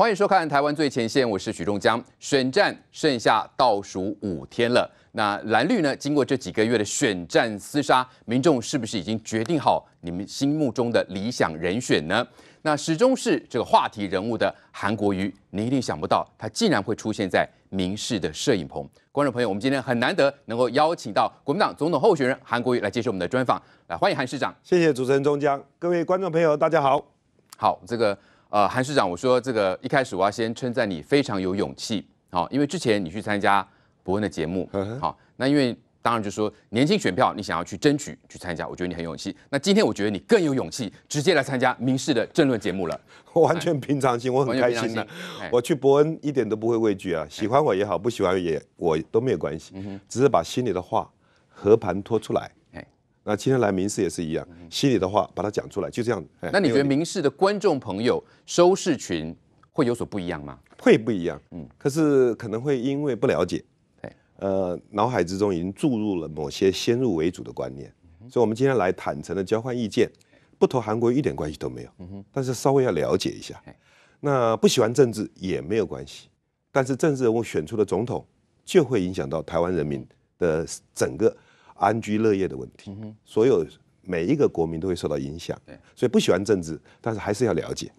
欢迎收看《台湾最前线》，我是许仲江。选战剩下倒数五天了，那蓝绿呢？经过这几个月的选战厮杀，民众是不是已经决定好你们心目中的理想人选呢？那始终是这个话题人物的韩国瑜，你一定想不到，他竟然会出现在民视的摄影棚。观众朋友，我们今天很难得能够邀请到国民党总统候选人韩国瑜来接受我们的专访，来欢迎韩市长。谢谢主持人中江，各位观众朋友，大家好。好，这个。呃，韩市长，我说这个一开始我要先称赞你非常有勇气，好，因为之前你去参加伯恩的节目，好，那因为当然就说年轻选票，你想要去争取去参加，我觉得你很勇气。那今天我觉得你更有勇气，直接来参加民事的政论节目了，完全平常心，我很开心的。我去伯恩一点都不会畏惧啊，喜欢我也好，不喜欢也我都没有关系，只是把心里的话和盘托出来。那今天来民事也是一样，心里的话把它讲出来，就这样。那你觉得民事的观众朋友收视群会有所不一样吗？会不一样，嗯，可是可能会因为不了解，呃，脑海之中已经注入了某些先入为主的观念，所以我们今天来坦诚的交换意见，不投韩国一点关系都没有，但是稍微要了解一下。那不喜欢政治也没有关系，但是政治人物选出的总统就会影响到台湾人民的整个。安居乐业的问题，所有每一个国民都会受到影响。对，所以不喜欢政治，但是还是要了解。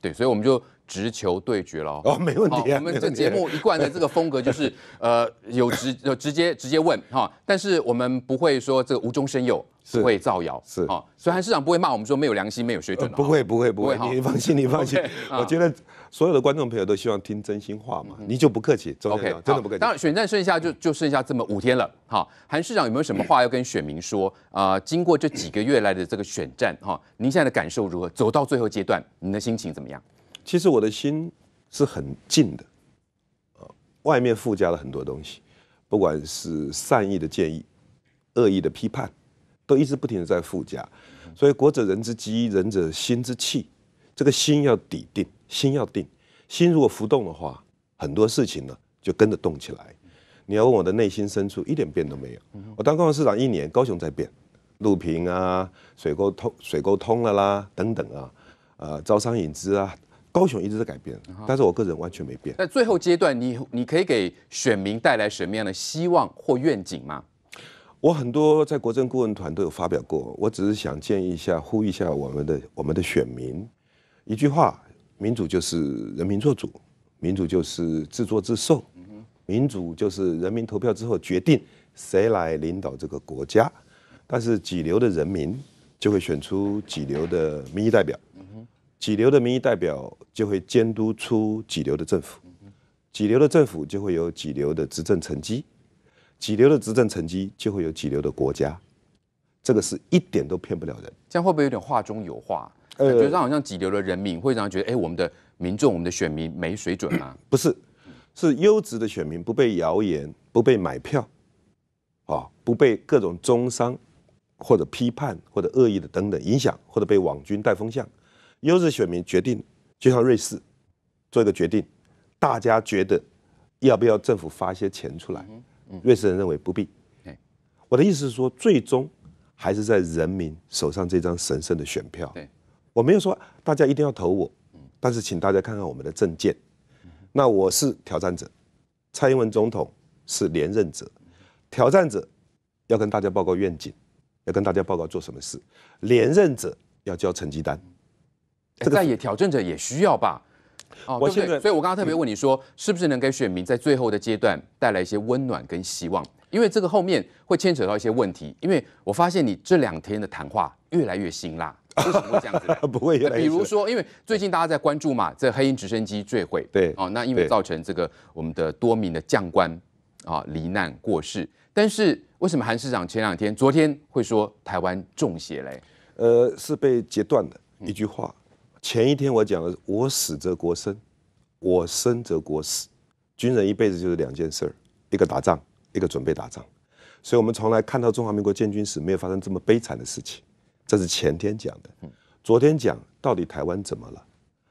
对，所以我们就直球对决了。哦，没问题。我们这节目一贯的这个风格就是，呃，有直有直接直接问哈，但是我们不会说这个无中生有。不会造谣，是啊，所以韩市长不会骂我们说没有良心、没有水准。不会，不会，不会，你放心，你放心。我觉得所有的观众朋友都希望听真心话嘛，你就不客气。OK，真的不客气。当然，选战剩下就就剩下这么五天了。好，韩市长有没有什么话要跟选民说？啊，经过这几个月来的这个选战，哈，您现在的感受如何？走到最后阶段，您的心情怎么样？其实我的心是很静的，外面附加了很多东西，不管是善意的建议、恶意的批判。都一直不停的在附加，所以国者人之机，人者心之气，这个心要底定，心要定，心如果浮动的话，很多事情呢就跟着动起来。你要问我的内心深处，一点变都没有。我当高雄市长一年，高雄在变，路平啊，水沟通水沟通了啦，等等啊，呃，招商引资啊，高雄一直在改变，但是我个人完全没变。在最后阶段，你你可以给选民带来什么样的希望或愿景吗？我很多在国政顾问团都有发表过，我只是想建议一下，呼吁一下我们的我们的选民，一句话：民主就是人民做主，民主就是自作自受，民主就是人民投票之后决定谁来领导这个国家，但是几流的人民就会选出几流的民意代表，几流的民意代表就会监督出几流的政府，几流的政府就会有几流的执政成绩。几流的执政成绩，就会有几流的国家，这个是一点都骗不了人。这样会不会有点话中有话？感觉上好像几流的人民会让人觉得，哎，我们的民众、我们的选民没水准吗？不是，是优质的选民，不被谣言、不被买票，啊，不被各种中伤或者批判或者恶意的等等影响，或者被网军带风向。优质选民决定，就像瑞士做一个决定，大家觉得要不要政府发一些钱出来？瑞士人认为不必。我的意思是说，最终还是在人民手上这张神圣的选票。我没有说大家一定要投我，但是请大家看看我们的证件。那我是挑战者，蔡英文总统是连任者。挑战者要跟大家报告愿景，要跟大家报告做什么事。连任者要交成绩单。这个也挑战者也需要吧。哦，我现在，所以我刚刚特别问你说，是不是能给选民在最后的阶段带来一些温暖跟希望？因为这个后面会牵扯到一些问题。因为我发现你这两天的谈话越来越辛辣，为什么会这样子？不会，比如说，因为最近大家在关注嘛，这黑鹰直升机坠毁，对，哦，那因为造成这个我们的多名的将官啊罹难过世。但是为什么韩市长前两天、昨天会说台湾中邪嘞？呃，是被截断的一句话。前一天我讲了，我死则国生，我生则国死。军人一辈子就是两件事儿，一个打仗，一个准备打仗。所以我们从来看到中华民国建军史没有发生这么悲惨的事情。这是前天讲的，昨天讲到底台湾怎么了？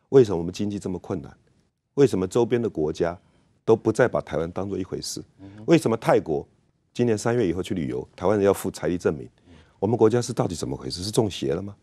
为什么我们经济这么困难？为什么周边的国家都不再把台湾当做一回事？为什么泰国今年三月以后去旅游，台湾人要付财力证明？我们国家是到底怎么回事？是中邪了吗？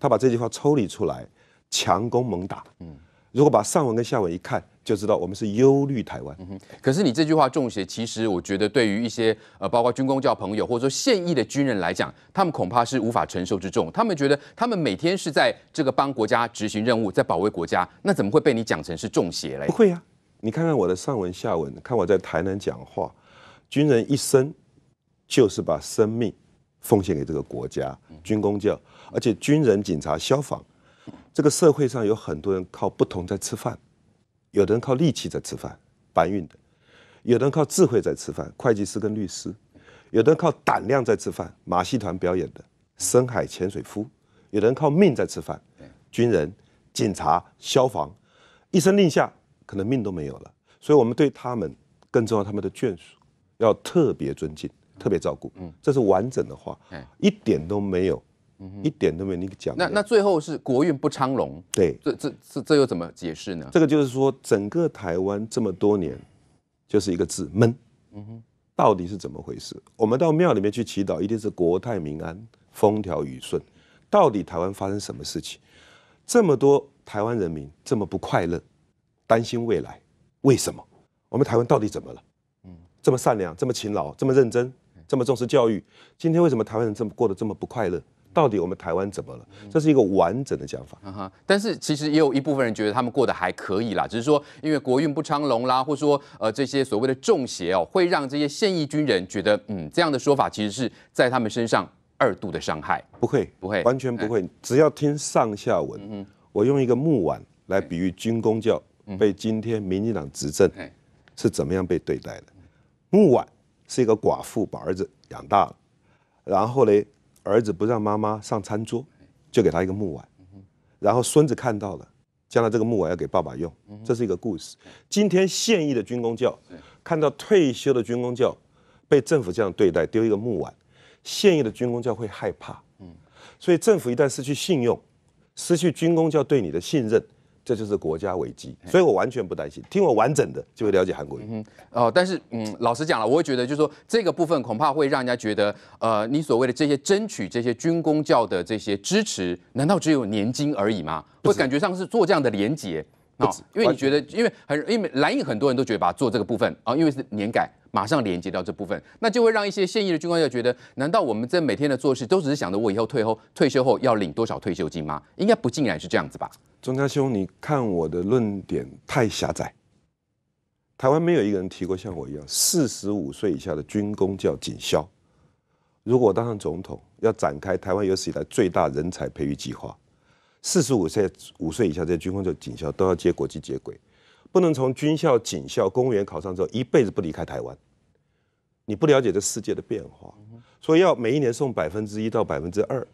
他把这句话抽离出来。强攻猛打，嗯，如果把上文跟下文一看，就知道我们是忧虑台湾。可是你这句话中邪，其实我觉得对于一些呃，包括军工教朋友或者说现役的军人来讲，他们恐怕是无法承受之重。他们觉得他们每天是在这个帮国家执行任务，在保卫国家，那怎么会被你讲成是中邪嘞不？会啊、你看看我的上文下文，看我在台南讲话，军人一生就是把生命奉献给这个国家，军工教，而且军人、警察、消防，这个社会上有很多人靠不同在吃饭，有的人靠力气在吃饭，搬运的；有的人靠智慧在吃饭，会计师跟律师；有的人靠胆量在吃饭，马戏团表演的，深海潜水夫；有的人靠命在吃饭，军人、警察、消防，一声令下，可能命都没有了。所以，我们对他们更重要，他们的眷属要特别尊敬、特别照顾。嗯，这是完整的话哎，一点都没有，一点都没有你讲。那那最后是国运不昌隆，对，这这这这又怎么解释呢？这个就是说，整个台湾这么多年，就是一个字闷。嗯哼到底是怎么回事？我们到庙里面去祈祷，一定是国泰民安、风调雨顺。到底台湾发生什么事情？这么多台湾人民这么不快乐，担心未来，为什么？我们台湾到底怎么了？嗯这么善良，这么勤劳，这么认真，这么重视教育，今天为什么台湾人这么过得这么不快乐？到底我们台湾怎么了？这是一个完整的讲法。啊哈，但是其实也有一部分人觉得他们过得还可以啦，只是说因为国运不昌隆啦，或者说呃这些所谓的中邪哦，会让这些现役军人觉得，嗯，这样的说法其实是在他们身上二度的伤害。不会，不会完全不会。只要听上下文，我用一个木碗来比喻军工教被今天民进党执政哎是怎么样被对待的。木碗是一个寡妇把儿子养大了，然后嘞，儿子不让妈妈上餐桌，就给他一个木碗，然后孙子看到了，将来这个木碗要给爸爸用，这是一个故事。今天现役的军工教看到退休的军工教被政府这样对待，丢一个木碗，现役的军工教会害怕。所以政府一旦失去信用，失去军工教对你的信任，这就是国家危机。所以我完全不担心。听我完整的就会了解韩国瑜。哦，但是嗯，老实讲了，我会觉得就是说这个部分恐怕会让人家觉得，呃，你所谓的这些争取这些军工教的这些支持，难道只有年金而已吗？会感觉上是做这样的连结。哦止，因为你觉得，因为很，因为蓝营很多人都觉得把它做这个部分啊，因为是年改，马上连接到这部分，那就会让一些现役的军官要觉得，难道我们这每天的做事都只是想着我以后退后退休后要领多少退休金吗？应该不尽然是这样子吧？钟家兄，你看我的论点太狭窄。台湾没有一个人提过像我一样，四十五岁以下的军工叫警校。如果我当上总统，要展开台湾有史以来最大人才培育计划，四十五岁五岁以下在军工教警校都要接国际接轨，不能从军校、警校、公务员考上之后一辈子不离开台湾。你不了解这世界的变化，所以要每一年送百分之一到百分之二，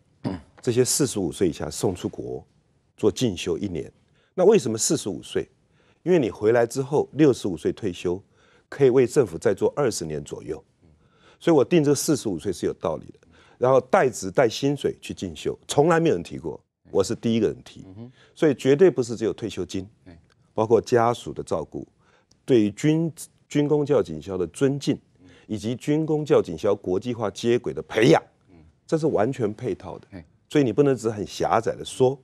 这些四十五岁以下送出国做进修一年。那为什么四十五岁？因为你回来之后六十五岁退休，可以为政府再做二十年左右。所以我定这四十五岁是有道理的。然后带职带薪水去进修，从来没有人提过，我是第一个人提，所以绝对不是只有退休金，包括家属的照顾，对于军军工教警校的尊敬，以及军工教警校国际化接轨的培养，这是完全配套的哎。所以你不能只很狭窄的说，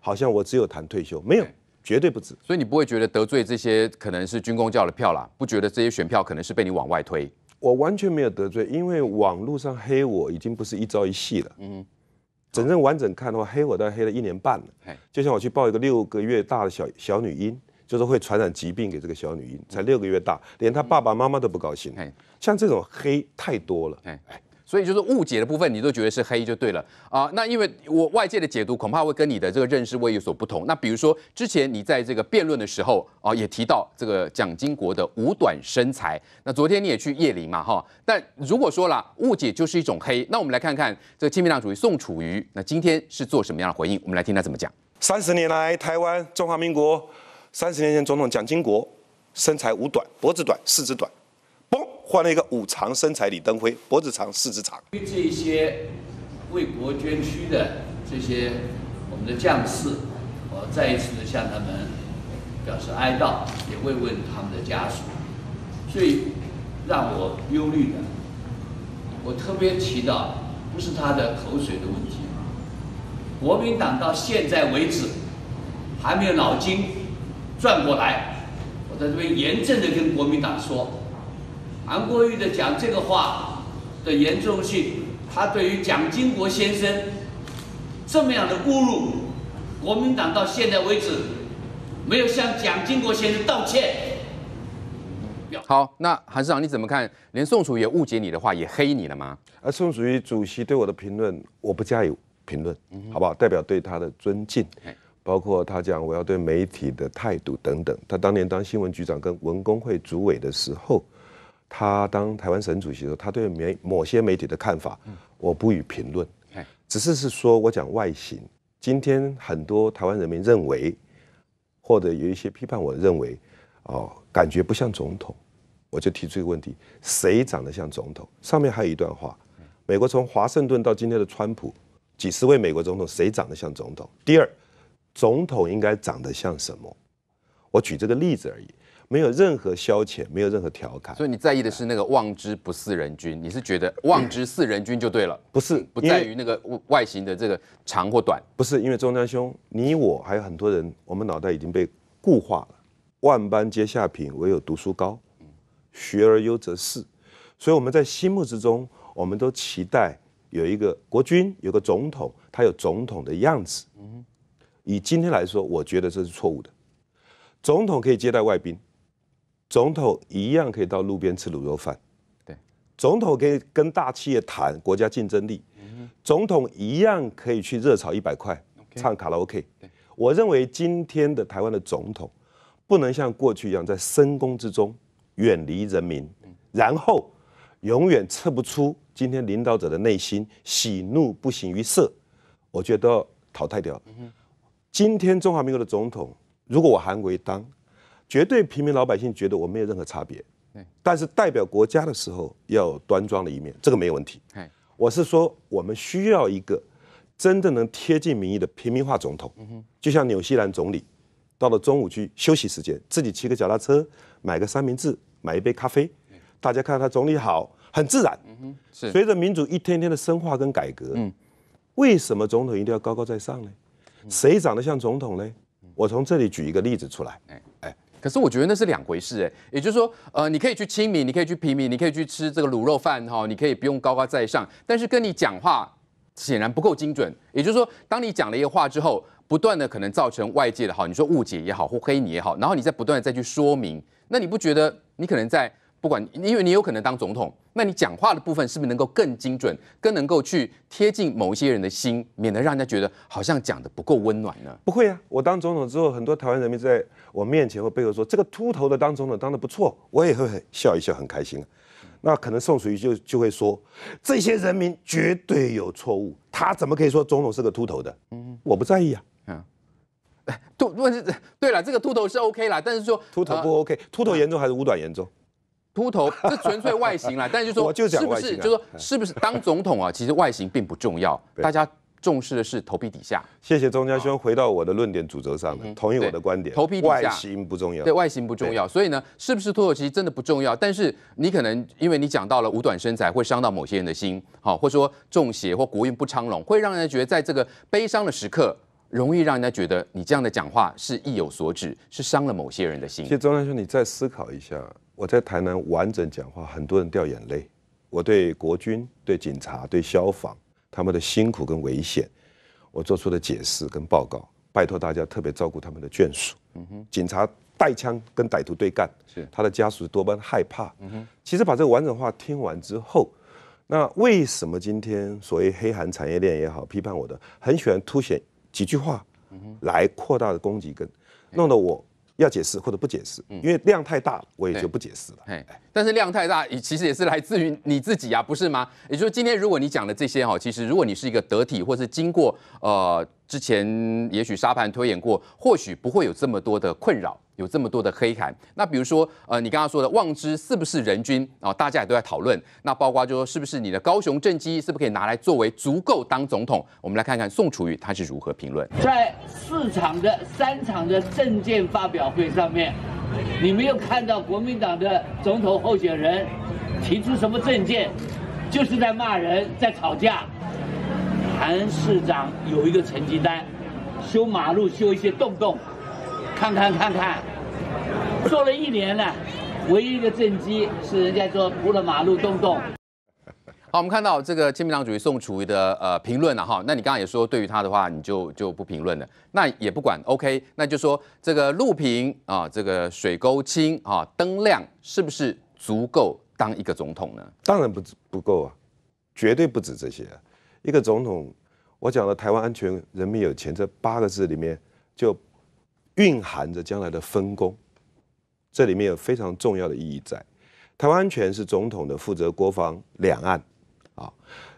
好像我只有谈退休，没有哎，绝对不止。所以你不会觉得得罪这些可能是军工教的票啦，不觉得这些选票可能是被你往外推？我完全没有得罪，因为网络上黑我已经不是一朝一夕了。嗯，真正完整看的话，黑我大概黑了一年半了嘿。就像我去抱一个六个月大的小小女婴，就是会传染疾病给这个小女婴，才六个月大，连她爸爸妈妈都不高兴嘿。像这种黑太多了。哎，所以就是误解的部分，你都觉得是黑就对了啊、那因为我外界的解读恐怕会跟你的这个认识会有所不同。那比如说之前你在这个辩论的时候啊、也提到这个蒋经国的五短身材。那昨天你也去叶林嘛哈。但如果说啦，误解就是一种黑，那我们来看看这个亲民党主席宋楚瑜，那今天是做什么样的回应？我们来听他怎么讲。三十年来，台湾中华民国三十年前总统蒋经国身材五短，脖子短，四肢短，换了一个五长身材李登辉，脖子长，四肢长。对这些为国捐躯的这些我们的将士，我再一次的向他们表示哀悼，也慰问他们的家属。最让我忧虑的，我特别提到，不是他的口水的问题，国民党到现在为止还没有脑筋，转过来，我在这边严正的跟国民党说，韩国瑜的讲这个话的严重性，他对于蒋经国先生这么样的侮辱，国民党到现在为止没有向蒋经国先生道歉。好，那韩市长你怎么看？连宋楚瑜也误解你的话，也黑你了吗？而宋楚瑜主席对我的评论，我不加以评论，好不好？代表对他的尊敬，包括他讲我要对媒体的态度等等。他当年当新闻局长跟文工会主委的时候，他当台湾省主席的时候，他对媒某些媒体的看法，我不予评论。只是是说我讲外形。今天很多台湾人民认为，或者有一些批判，我认为，哦，感觉不像总统。我就提出一个问题：谁长得像总统？上面还有一段话：美国从华盛顿到今天的川普，几十位美国总统，谁长得像总统？第二，总统应该长得像什么？我举这个例子而已，没有任何消遣，没有任何调侃。所以你在意的是那个望之不似人君，你是觉得望之似人君就对了？不是，不在于那个外形的这个长或短。不是，因为中江兄，你我还有很多人，我们脑袋已经被固化了。万般皆下品，唯有读书高。学而优则仕，所以我们在心目之中，我们都期待有一个国君，有个总统，他有总统的样子。以今天来说，我觉得这是错误的。总统可以接待外宾，总统一样可以到路边吃卤肉饭。对，总统可以跟大企业谈国家竞争力。总统一样可以去热炒一百块，唱卡拉 OK。我认为今天的台湾的总统，不能像过去一样在深宫之中。远离人民，然后永远测不出今天领导者的内心，喜怒不形于色，我觉得淘汰掉。今天中华民国的总统，如果我韩国一当，绝对平民老百姓觉得我没有任何差别。但是代表国家的时候要有端庄的一面，这个没有问题。我是说，我们需要一个真的能贴近民意的平民化总统。就像纽西兰总理。到了中午去休息时间，自己骑个脚踏车，买个三明治，买一杯咖啡，大家看他总理好，很自然。是随着民主一天天的深化跟改革，嗯，为什么总统一定要高高在上呢？谁长得像总统呢？我从这里举一个例子出来。哎哎，可是我觉得那是两回事哎，也就是说，呃，你可以去亲民，你可以去平民，你可以去吃这个卤肉饭哈，你可以不用高高在上，但是跟你讲话显然不够精准。也就是说，当你讲了一个话之后。不断的可能造成外界的好，你说误解也好，或黑你也好，然后你再不断的再去说明，那你不觉得你可能在不管，因为你有可能当总统，那你讲话的部分是不是能够更精准，更能够去贴近某一些人的心，免得让人家觉得好像讲的不够温暖呢？不会啊，我当总统之后，很多台湾人民在我面前或背后说这个秃头的当总统当的不错，我也会笑一笑，很开心。那可能宋楚瑜就就会说，这些人民绝对有错误，他怎么可以说总统是个秃头的？嗯，我不在意啊。嗯 秃对了，这个秃头是 OK 啦，但是说秃头不 OK，秃头严重还是五短严重？秃头这纯粹外形啦，但是说是不是就说是不是当总统啊？其实外形并不重要，大家重视的是头皮底下。谢谢钟家兄回到我的论点主轴上了，同意我的观点。头皮底下外形不重要，对外形不重要，所以呢，是不是秃头其实真的不重要？但是你可能因为你讲到了五短身材会伤到某些人的心，好，或者说中邪或国运不昌隆，会让人觉得在这个悲伤的时刻。容易让人家觉得你这样的讲话是意有所指，是伤了某些人的心。其实钟南兄，你再思考一下，我在台南完整讲话，很多人掉眼泪。我对国军、对警察、对消防他们的辛苦跟危险，我做出的解释跟报告，拜托大家特别照顾他们的眷属。嗯哼，警察带枪跟歹徒对干，是他的家属多半害怕。嗯哼，其实把这个完整话听完之后，那为什么今天所谓黑韩产业链也好，批判我的，很喜欢凸显。几句话来扩大的攻击，跟弄得我要解释或者不解释，因为量太大，我也就不解释了。哎，但是量太大，其实也是来自于你自己啊，不是吗？也就是今天如果你讲的这些哈，其实如果你是一个得体，或是经过呃之前也许沙盘推演过，或许不会有这么多的困扰。有这么多的黑函，那比如说，呃，你刚刚说的望之是不是人均啊？大家也都在讨论。那包括就说，是不是你的高雄政绩是不是可以拿来作为足够当总统？我们来看看宋楚瑜他是如何评论。在四场的三场的政见发表会上面，你没有看到国民党的总统候选人提出什么政见，就是在骂人，在吵架。韩市长有一个成绩单，修马路修一些洞洞。看看看看，做了一年了，唯一一个政绩是人家说铺了马路洞洞。好，我们看到这个亲民党主席宋楚瑜的呃评论了哈，那你刚刚也说对于他的话你就就不评论了，那也不管，OK，那就说这个路平啊，这个水沟清啊，灯亮是不是足够当一个总统呢？当然不止不够啊，绝对不止这些。一个总统，我讲的台湾安全、人民有钱这八个字里面，就蕴含着将来的分工，这里面有非常重要的意义在。台湾安全是总统的负责国防、两岸。啊，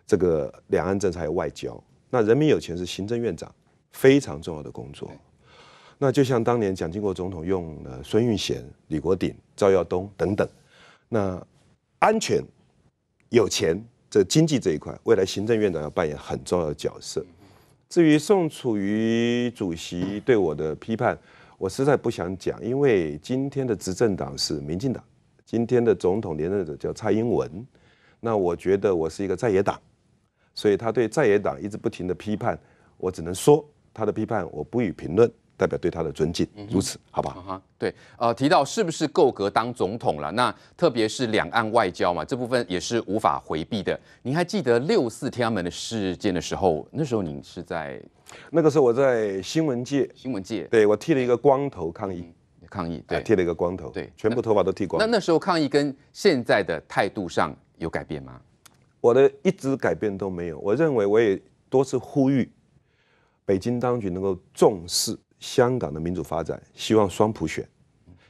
这个两岸政策还有外交，那人民有钱是行政院长非常重要的工作。那就像当年蒋经国总统用了孙运贤、李国鼎、赵耀东等等。那安全有钱，这经济这一块，未来行政院长要扮演很重要的角色。至于宋楚瑜主席对我的批判，我实在不想讲，因为今天的执政党是民进党，今天的总统连任者叫蔡英文。那我觉得我是一个在野党，所以他对在野党一直不停的批判，我只能说他的批判我不予评论，代表对他的尊敬，如此，好吧？哈，对，呃，提到是不是够格当总统了？那特别是两岸外交嘛，这部分也是无法回避的。您还记得六四天安门的事件的时候，那时候您是在那个时候我在新闻界，新闻界，对我剃了一个光头抗议，抗议，对，剃了一个光头，对，全部头发都剃光。那那时候抗议跟现在的态度上。有改变吗？我的一直改变都没有。我认为我也多次呼吁北京当局能够重视香港的民主发展，希望双普选，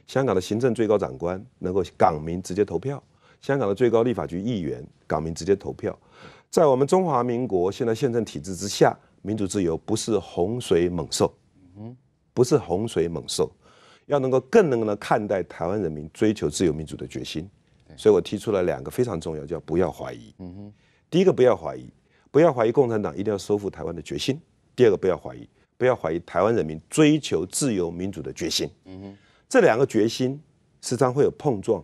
香港的行政最高长官能够港民直接投票，香港的最高立法局议员港民直接投票。在我们中华民国现在宪政体制之下，民主自由不是洪水猛兽，不是洪水猛兽，要能够更能够看待台湾人民追求自由民主的决心。所以我提出了两个非常重要，叫不要怀疑。第一个不要怀疑，不要怀疑共产党一定要收复台湾的决心；第二个不要怀疑，不要怀疑台湾人民追求自由民主的决心。嗯哼，这两个决心时常会有碰撞、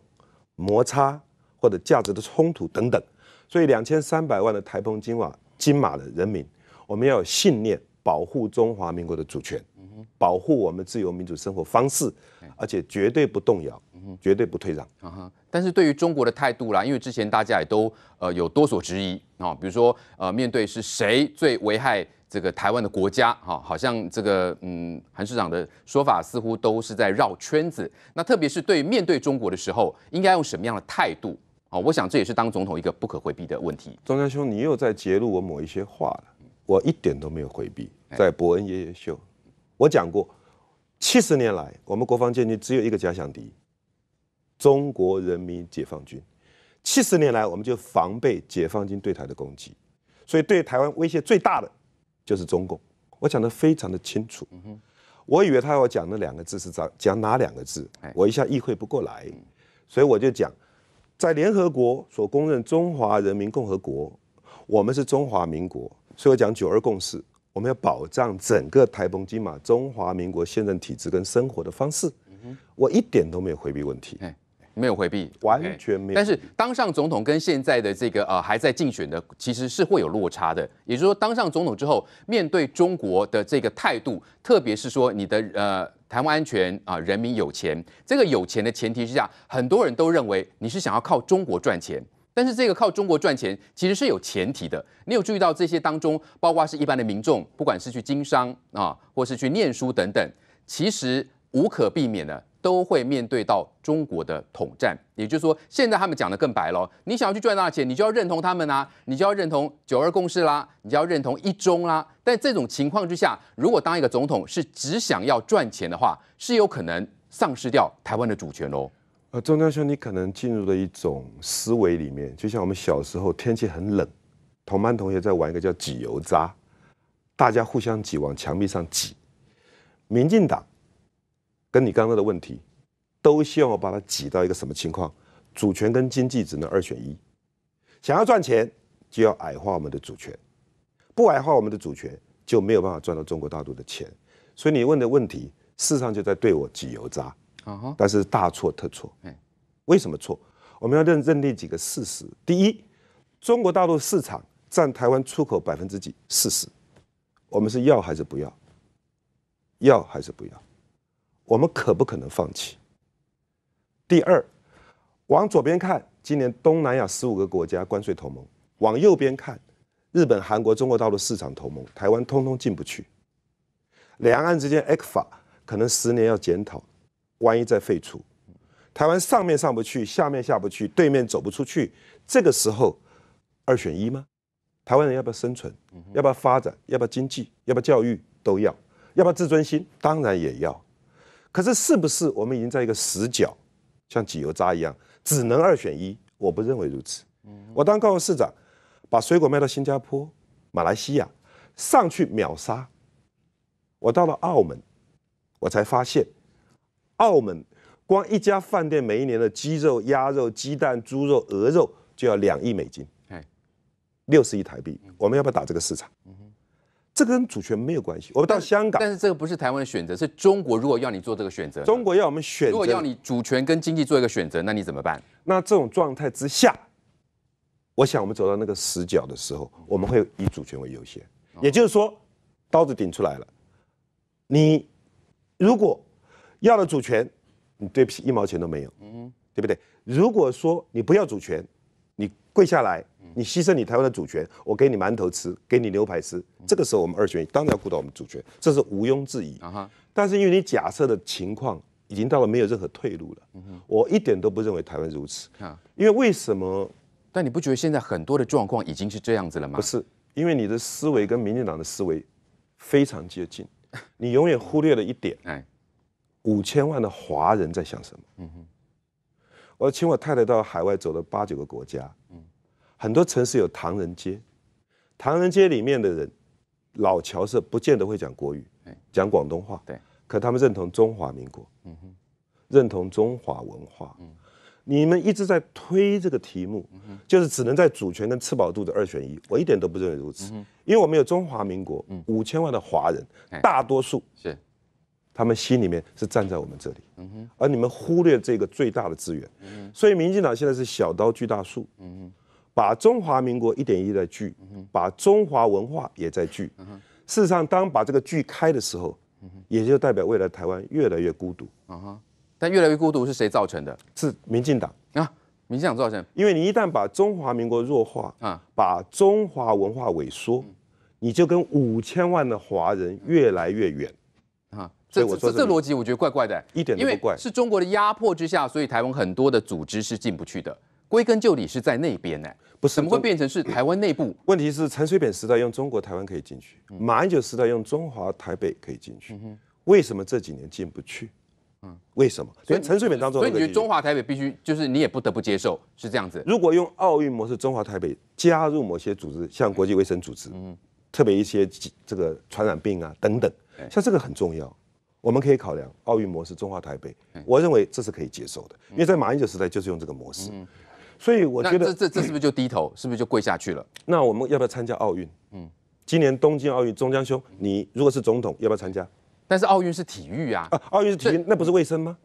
摩擦或者价值的冲突等等。所以两千三百万的台澎金马金马的人民，我们要有信念，保护中华民国的主权，保护我们自由民主生活方式，而且绝对不动摇。绝对不退让。啊哈，但是对于中国的态度啦，因为之前大家也都呃有多所质疑啊，比如说呃面对是谁最危害这个台湾的国家哈，好像这个嗯韩市长的说法似乎都是在绕圈子。那特别是对面对中国的时候，应该用什么样的态度啊？我想这也是当总统一个不可回避的问题。中山兄，你又在揭露我某一些话了，我一点都没有回避。在伯恩爷爷秀，我讲过，七十年来我们国防建军只有一个假想敌。中国人民解放军，七十年来我们就防备解放军对台的攻击，所以对台湾威胁最大的就是中共。我讲的非常的清楚。我以为他要讲那两个字是讲讲哪两个字，我一下意会不过来，所以我就讲，在联合国所公认中华人民共和国，我们是中华民国，所以我讲九二共识，我们要保障整个台澎金马中华民国现任体制跟生活的方式。我一点都没有回避问题。没有回避，完全没有。但是当上总统跟现在的这个呃还在竞选的，其实是会有落差的。也就是说，当上总统之后，面对中国的这个态度，特别是说你的呃台湾安全啊，人民有钱，这个有钱的前提之下，很多人都认为你是想要靠中国赚钱。但是这个靠中国赚钱其实是有前提的。你有注意到这些当中，包括是一般的民众，不管是去经商啊，或是去念书等等，其实无可避免的。都会面对到中国的统战，也就是说，现在他们讲的更白了。你想要去赚大钱，你就要认同他们啊，你就要认同九二共识啦，你就要认同一中啦。但这种情况之下，如果当一个总统是只想要赚钱的话，是有可能丧失掉台湾的主权喽。呃，中江兄，你可能进入了一种思维里面，就像我们小时候天气很冷，同班同学在玩一个叫挤油渣，大家互相挤往墙壁上挤，民进党。跟你刚刚的问题，都希望我把它挤到一个什么情况？主权跟经济只能二选一，想要赚钱就要矮化我们的主权，不矮化我们的主权就没有办法赚到中国大陆的钱。所以你问的问题，事实上就在对我挤油渣，但是大错特错。为什么错？我们要认认定几个事实。第一，中国大陆市场占台湾出口百分之几？四十，我们是要还是不要？要还是不要？我们可不可能放弃？第二，往左边看，今年东南亚十五个国家关税同盟；往右边看，日本、韩国、中国大陆市场同盟，台湾通通进不去。两岸之间 X 法可能十年要检讨，万一再废除，台湾上面上不去，下面下不去，对面走不出去，这个时候二选一吗？台湾人要不要生存？要不要发展？要不要经济？要不要教育？都要。要不要自尊心？当然也要。可是是不是我们已经在一个死角，像挤油渣一样，只能二选一？我不认为如此。我当高雄市长，把水果卖到新加坡、马来西亚，上去秒杀。我到了澳门，我才发现，澳门光一家饭店每一年的鸡肉、鸭肉、鸡蛋、猪肉、鹅肉就要两亿美金，六十亿台币。我们要不要打这个市场？这跟主权没有关系。我们到香港，但是这个不是台湾的选择，是中国如果要你做这个选择，中国要我们选择，如果要你主权跟经济做一个选择，那你怎么办？那这种状态之下，我想我们走到那个死角的时候，我们会以主权为优先。也就是说，刀子顶出来了，你如果要了主权，你对不起一毛钱都没有，嗯，对不对？如果说你不要主权，你跪下来。你牺牲你台湾的主权，我给你馒头吃，给你牛排吃。这个时候我们二选一，当然要顾到我们主权，这是毋庸置疑。但是因为你假设的情况已经到了没有任何退路了，我一点都不认为台湾如此。因为为什么？但你不觉得现在很多的状况已经是这样子了吗？不是，因为你的思维跟民进党的思维非常接近，你永远忽略了一点：哎，五千万的华人在想什么？嗯哼，我请我太太到海外走了八九个国家。很多城市有唐人街，唐人街里面的人，老侨是不见得会讲国语，讲广东话，对，可他们认同中华民国，嗯哼，认同中华文化，嗯，你们一直在推这个题目，就是只能在主权跟吃饱肚子二选一，我一点都不认为如此，因为我们有中华民国，五千万的华人，大多数是，他们心里面是站在我们这里，嗯哼，而你们忽略这个最大的资源，嗯所以民进党现在是小刀锯大树，嗯哼。把中华民国一点一在锯，把中华文化也在锯。事实上，当把这个锯开的时候，也就代表未来台湾越来越孤独。但越来越孤独是谁造成的？是民进党啊！民进党造成。因为你一旦把中华民国弱化，啊，把中华文化萎缩，你就跟五千万的华人越来越远。啊，这这这逻辑我觉得怪怪的，一点都不怪。是中国的压迫之下，所以台湾很多的组织是进不去的。归根究底是在那边呢，不是？怎么会变成是台湾内部？问题是陈水扁时代用中国台湾可以进去，马英九时代用中华台北可以进去，为什么这几年进不去？嗯，为什么？所以陈水扁当中，所以你觉得中华台北必须就是你也不得不接受是这样子？如果用奥运模式，中华台北加入某些组织，像国际卫生组织，嗯，特别一些这个传染病啊等等，像这个很重要，我们可以考量奥运模式中华台北，我认为这是可以接受的，因为在马英九时代就是用这个模式。所以我觉得这这这是不是就低头，是不是就跪下去了？那我们要不要参加奥运？嗯，今年东京奥运，中江兄，你如果是总统，要不要参加？但是奥运是体育啊，啊，奥运是体育，那不是卫生吗？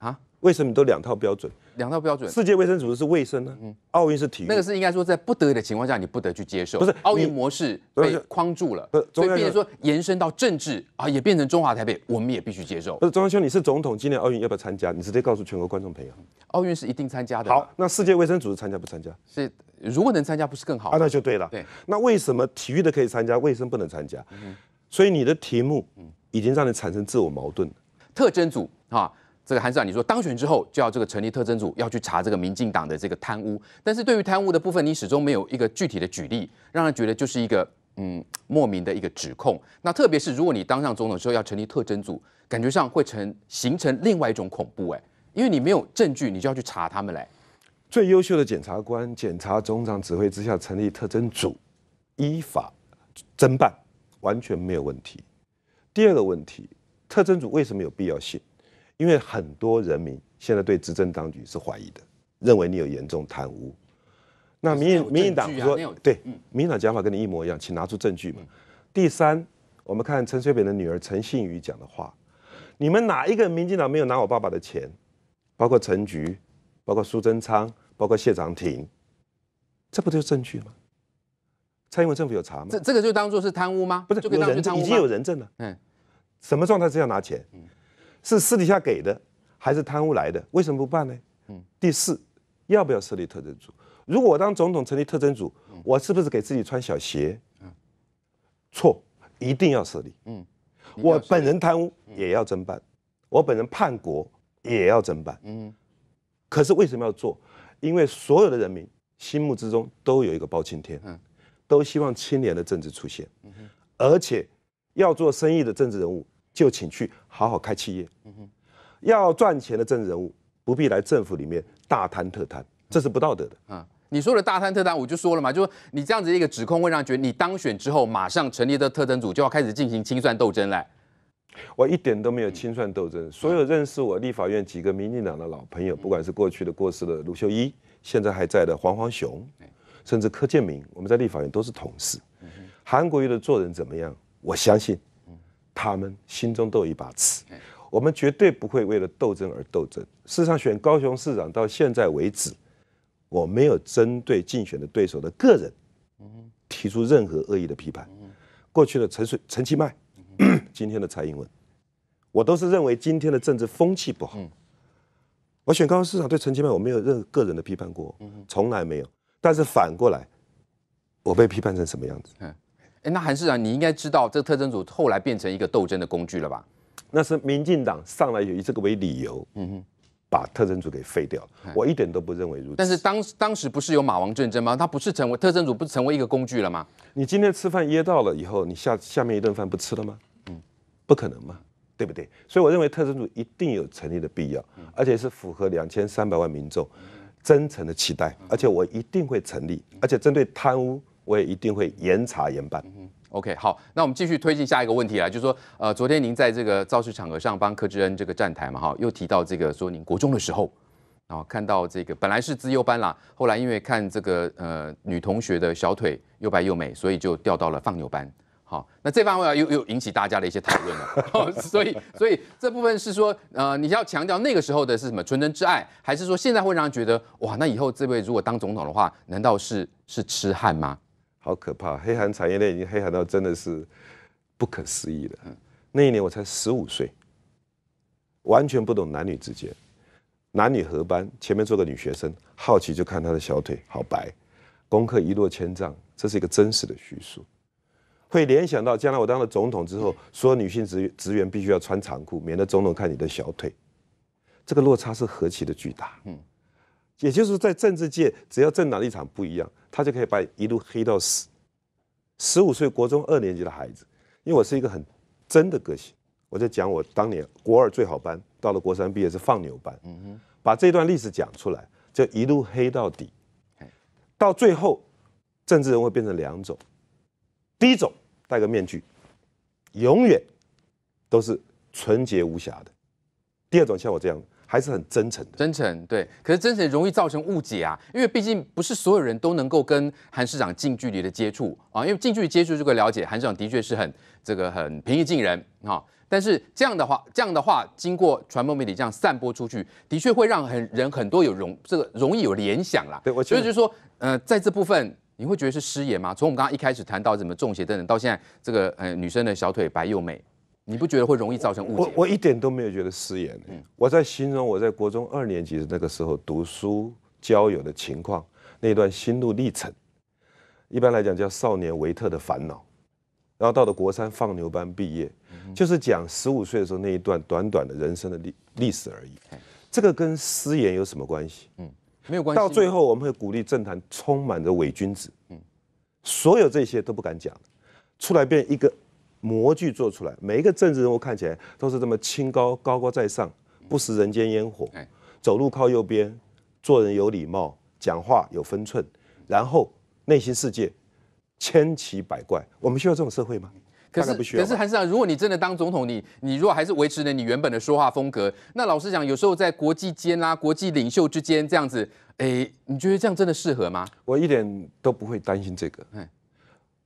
啊？为什么都两套标准？两套标准。世界卫生组织是卫生呢，嗯奥运是体育。那个是应该说在不得已的情况下，你不得去接受。不是奥运模式被框住了，所以变成说延伸到政治啊，也变成中华台北，我们也必须接受。不是中央兄，你是总统，今年奥运要不要参加？你直接告诉全国观众朋友，奥运是一定参加的。好，那世界卫生组织参加不参加？是，如果能参加，不是更好？啊，那就对了。对，那为什么体育的可以参加，卫生不能参加？嗯所以你的题目已经让你产生自我矛盾。特征组啊。这个韩市长，你说当选之后就要这个成立特征组，要去查这个民进党的这个贪污，但是对于贪污的部分，你始终没有一个具体的举例，让人觉得就是一个嗯莫名的一个指控。那特别是如果你当上总统之后要成立特征组，感觉上会成形成另外一种恐怖哎，因为你没有证据，你就要去查他们嘞。最优秀的检察官、检察总长指挥之下成立特征组，依法侦办完全没有问题。第二个问题，特征组为什么有必要性？因为很多人民现在对执政当局是怀疑的，认为你有严重贪污。那民民进党说对，民进党讲法跟你一模一样，请拿出证据嘛。第三，我们看陈水扁的女儿陈信宇讲的话，你们哪一个民进党没有拿我爸爸的钱？包括陈菊，包括苏贞昌，包括谢长廷，这不就是证据吗？蔡英文政府有查吗？这这个就当做是贪污吗？不是，有人证，已经有人证了。嗯，什么状态是要拿钱？是私底下给的，还是贪污来的？为什么不办呢？第四，要不要设立特征组？如果我当总统成立特征组，我是不是给自己穿小鞋？错，一定要设立。嗯，我本人贪污也要侦办，我本人叛国也要侦办。嗯可是为什么要做？因为所有的人民心目之中都有一个包青天，嗯都希望清廉的政治出现，而且要做生意的政治人物就请去好好开企业，要赚钱的政治人物不必来政府里面大贪特贪，这是不道德的。啊，你说的大贪特贪，我就说了嘛，就说你这样子一个指控，会让人觉得你当选之后马上成立的特征组就要开始进行清算斗争了。我一点都没有清算斗争。所有认识我立法院几个民进党的老朋友，不管是过去的过世的卢秀一，现在还在的黄黄雄，甚至柯建明，我们在立法院都是同事。韩国瑜的做人怎么样？我相信他们心中都有一把尺。我们绝对不会为了斗争而斗争。事实上，选高雄市长到现在为止，我没有针对竞选的对手的个人提出任何恶意的批判。过去的陈水、陈其迈，今天的蔡英文，我都是认为今天的政治风气不好。我选高雄市长对陈其迈我没有任何个人的批判过，从来没有。但是反过来，我被批判成什么样子？哎，那韩市长，你应该知道这个特征组后来变成一个斗争的工具了吧？那是民进党上来有以这个为理由，嗯哼把特征组给废掉。我一点都不认为如此。但是当当时不是有马王战争吗？他不是成为特征组，不是成为一个工具了吗？你今天吃饭噎到了以后，你下下面一顿饭不吃了吗？嗯，不可能嘛，对不对？所以我认为特征组一定有成立的必要，而且是符合两千三百万民众真诚的期待，而且我一定会成立，而且针对贪污，我也一定会严查严办。OK，好，那我们继续推进下一个问题啊，就是说，呃，昨天您在这个造势场合上帮柯志恩这个站台嘛，哈，又提到这个说您国中的时候，然后，看到这个本来是资优班啦，后来因为看这个呃女同学的小腿又白又美，所以就调到了放牛班。好，那这方面又又引起大家的一些讨论了，好 所以所以这部分是说，呃，你要强调那个时候的是什么纯真之爱，还是说现在会让人觉得哇，那以后这位如果当总统的话，难道是是痴汉吗？好可怕！黑韩产业链已经黑韩到真的是不可思议了。那一年我才十五岁，完全不懂男女之间，男女合班，前面坐个女学生，好奇就看她的小腿好白，功课一落千丈，这是一个真实的叙述。会联想到将来我当了总统之后，所有女性职职员必须要穿长裤，免得总统看你的小腿。这个落差是何其的巨大。嗯，也就是说在政治界，只要政党立场不一样，他就可以把你一路黑到死。十五岁国中二年级的孩子，因为我是一个很真的个性，我就讲我当年国二最好班，到了国三毕业是放牛班，嗯哼把这段历史讲出来，就一路黑到底。到最后，政治人会变成两种，第一种戴个面具，永远都是纯洁无瑕的；第二种像我这样，还是很真诚的。真诚对，可是真诚容易造成误解啊，因为毕竟不是所有人都能够跟韩市长近距离的接触啊，因为近距离接触这个了解，韩市长的确是很这个很平易近人啊。但是这样的话，这样的话，经过传播媒体这样散播出去，的确会让很人很多有容这个容易有联想啦。对我觉得所以就是说，呃，在这部分你会觉得是失言吗？从我们刚刚一开始谈到怎么中邪等等，到现在这个呃女生的小腿白又美，你不觉得会容易造成误解？我我一点都没有觉得失言、嗯我在形容我在国中二年级的那个时候读书交友的情况，那段心路历程，一般来讲叫少年维特的烦恼。然后到了国三放牛班毕业，就是讲十五岁的时候那一段短短的人生的历历史而已。这个跟失言有什么关系？嗯没有关系。到最后我们会鼓励政坛充满着伪君子，所有这些都不敢讲，出来变一个模具做出来，每一个政治人物看起来都是这么清高高高在上，不食人间烟火哎，走路靠右边，做人有礼貌，讲话有分寸，然后内心世界千奇百怪。我们需要这种社会吗？可是不需要。可是韩市长，如果你真的当总统，你你如果还是维持了你原本的说话风格，那老实讲，有时候在国际间啦、国际领袖之间这样子，哎，你觉得这样真的适合吗？我一点都不会担心这个哎。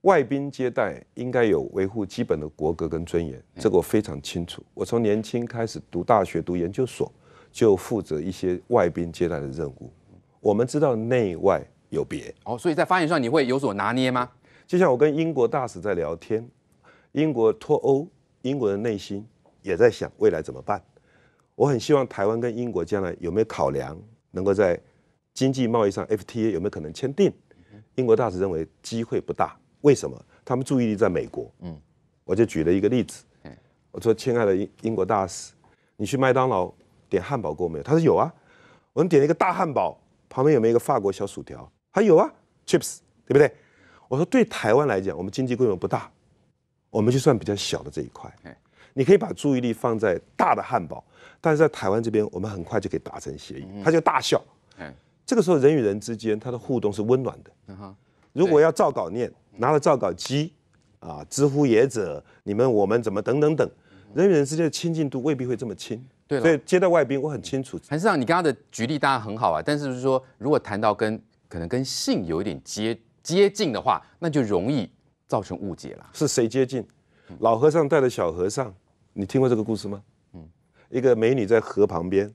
外宾接待应该有维护基本的国格跟尊严，这个我非常清楚。我从年轻开始读大学、读研究所，就负责一些外宾接待的任务。我们知道内外有别，哦，所以在发言上你会有所拿捏吗？就像我跟英国大使在聊天，英国脱欧，英国的内心也在想未来怎么办。我很希望台湾跟英国将来有没有考量能够在经济贸易上 FTA 有没有可能签订？英国大使认为机会不大，为什么？他们注意力在美国。嗯，我就举了一个例子，我说：“亲爱的英英国大使，你去麦当劳点汉堡过没有？”他说：“有啊。”我们点了一个大汉堡，旁边有没有一个法国小薯条？他有啊，chips，对不对？我说：“对台湾来讲，我们经济规模不大，我们就算比较小的这一块，你可以把注意力放在大的汉堡，但是在台湾这边，我们很快就可以达成协议。”他就大笑。这个时候人与人之间他的互动是温暖的。如果要照稿念，拿了照稿机，啊，知乎也者，你们我们怎么等等等，人与人之间的亲近度未必会这么亲。对，所以接待外宾我很清楚。韩市长，你刚刚的举例当然很好啊，但是是说如果谈到跟可能跟性有一点接接近的话，那就容易造成误解了。是谁接近？老和尚带着小和尚，你听过这个故事吗？嗯，一个美女在河旁边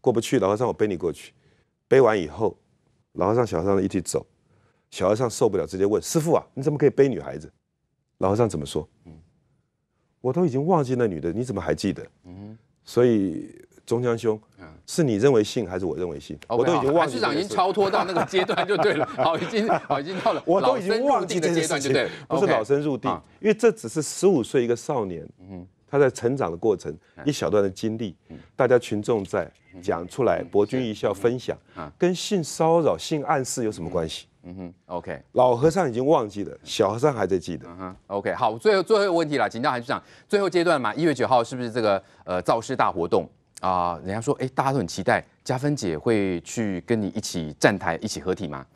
过不去，老和尚我背你过去。背完以后，老和尚、小和尚一起走。小和尚受不了，直接问师傅啊：“你怎么可以背女孩子？”老和尚怎么说？嗯，我都已经忘记那女的，你怎么还记得？嗯，所以中江兄，是你认为信还是我认为信？我都已经忘记。市长已经超脱到那个阶段就对了。好，已经好，已经到了。我都已经忘记的阶段就对，不是老生入地，因为这只是十五岁一个少年。嗯。他在成长的过程，一小段的经历，大家群众在讲出来，博君一笑，分享，跟性骚扰、性暗示有什么关系？嗯哼，OK，老和尚已经忘记了，小和尚还在记得。嗯哼，OK，好，最后最后一个问题了，请教韩局长，最后阶段嘛，一月九号是不是这个呃造势大活动啊？人家说，哎，大家都很期待，加芬姐会去跟你一起站台，一起合体吗？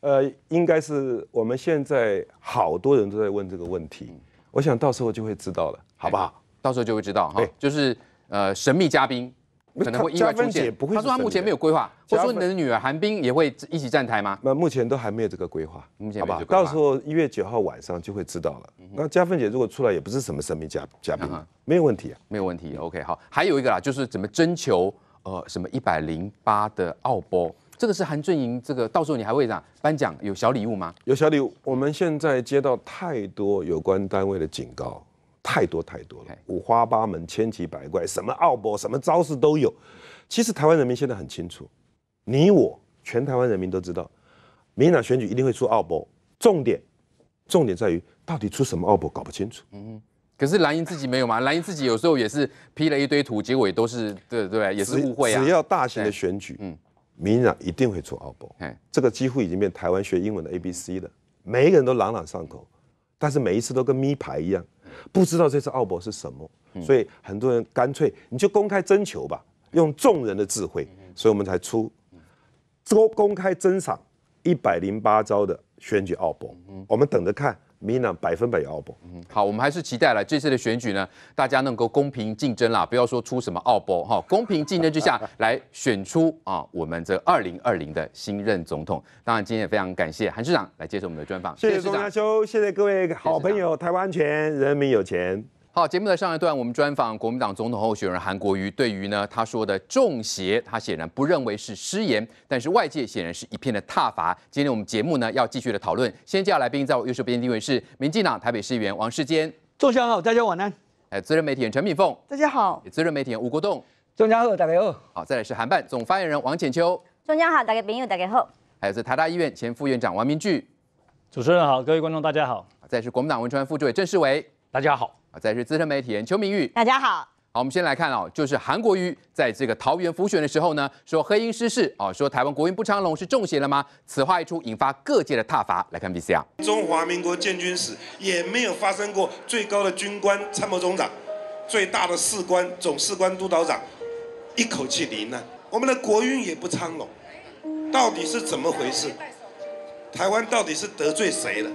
呃，应该是我们现在好多人都在问这个问题，我想到时候就会知道了，好不好？到时候就会知道哈，就是呃神秘嘉宾可能会意外出现。他说他目前没有规划，或者说你的女儿韩冰也会一起站台吗？那目前都还没有这个规划，目前好吧？到时候一月九号晚上就会知道了。那嘉芬姐如果出来，也不是什么神秘嘉嘉宾，没有问题啊，没有问题。OK，好，还有一个啦，就是怎么征求呃什么一百零八的奥波，这个是韩俊莹，这个到时候你还会样颁奖有小礼物吗？有小礼物，我们现在接到太多有关单位的警告。太多太多了，五花八门、千奇百怪，什么奥博、什么招式都有。其实台湾人民现在很清楚，你我全台湾人民都知道，民进党选举一定会出奥博。重点，重点在于到底出什么奥博，搞不清楚。嗯，可是蓝营自己没有吗？蓝营自己有时候也是批了一堆图，结果也都是对对，也是误会啊。只要大型的选举，嗯，民进党一定会出奥博。哎，这个几乎已经变台湾学英文的 A B C 了，每一个人都朗朗上口，但是每一次都跟咪牌一样。不知道这次奥博是什么，所以很多人干脆你就公开征求吧，用众人的智慧，所以我们才出公公开征赏一百零八招的选举奥博，我们等着看。民党百分百奥博。嗯，好，我们还是期待了这次的选举呢，大家能够公平竞争啦，不要说出什么奥博哈，公平竞争之下来选出啊，我们这二零二零的新任总统。当然，今天也非常感谢韩市长来接受我们的专访。谢谢钟家修，谢谢各位好朋友，台湾安全，人民有钱。好，节目的上一段，我们专访国民党总统候选人韩国瑜。对于呢，他说的中邪，他显然不认为是失言，但是外界显然是一片的挞伐。今天我们节目呢，要继续的讨论。先介绍来宾，在我右手边的位是民进党台北市议员王世坚。中乡好，大家晚安。哎资深媒体人陈敏凤，大家好。资深媒体人吴国栋，中乡好，大家好。好，再来是韩办总发言人王浅秋，中家好，大家朋友大家好。还有是台大医院前副院长王明炬，主持人好，各位观众大家好。再是国民党文传副主委郑世伟，大家好。啊，再是资深媒体人邱明玉，大家好。好，我们先来看哦，就是韩国瑜在这个桃园浮选的时候呢，说黑鹰失事哦，说台湾国运不昌隆是中邪了吗？此话一出，引发各界的挞伐。来看 B C R，，中华民国建军史也没有发生过最高的军官参谋总长、最大的士官总士官督导长一口气离难，我们的国运也不昌隆，到底是怎么回事？台湾到底是得罪谁了？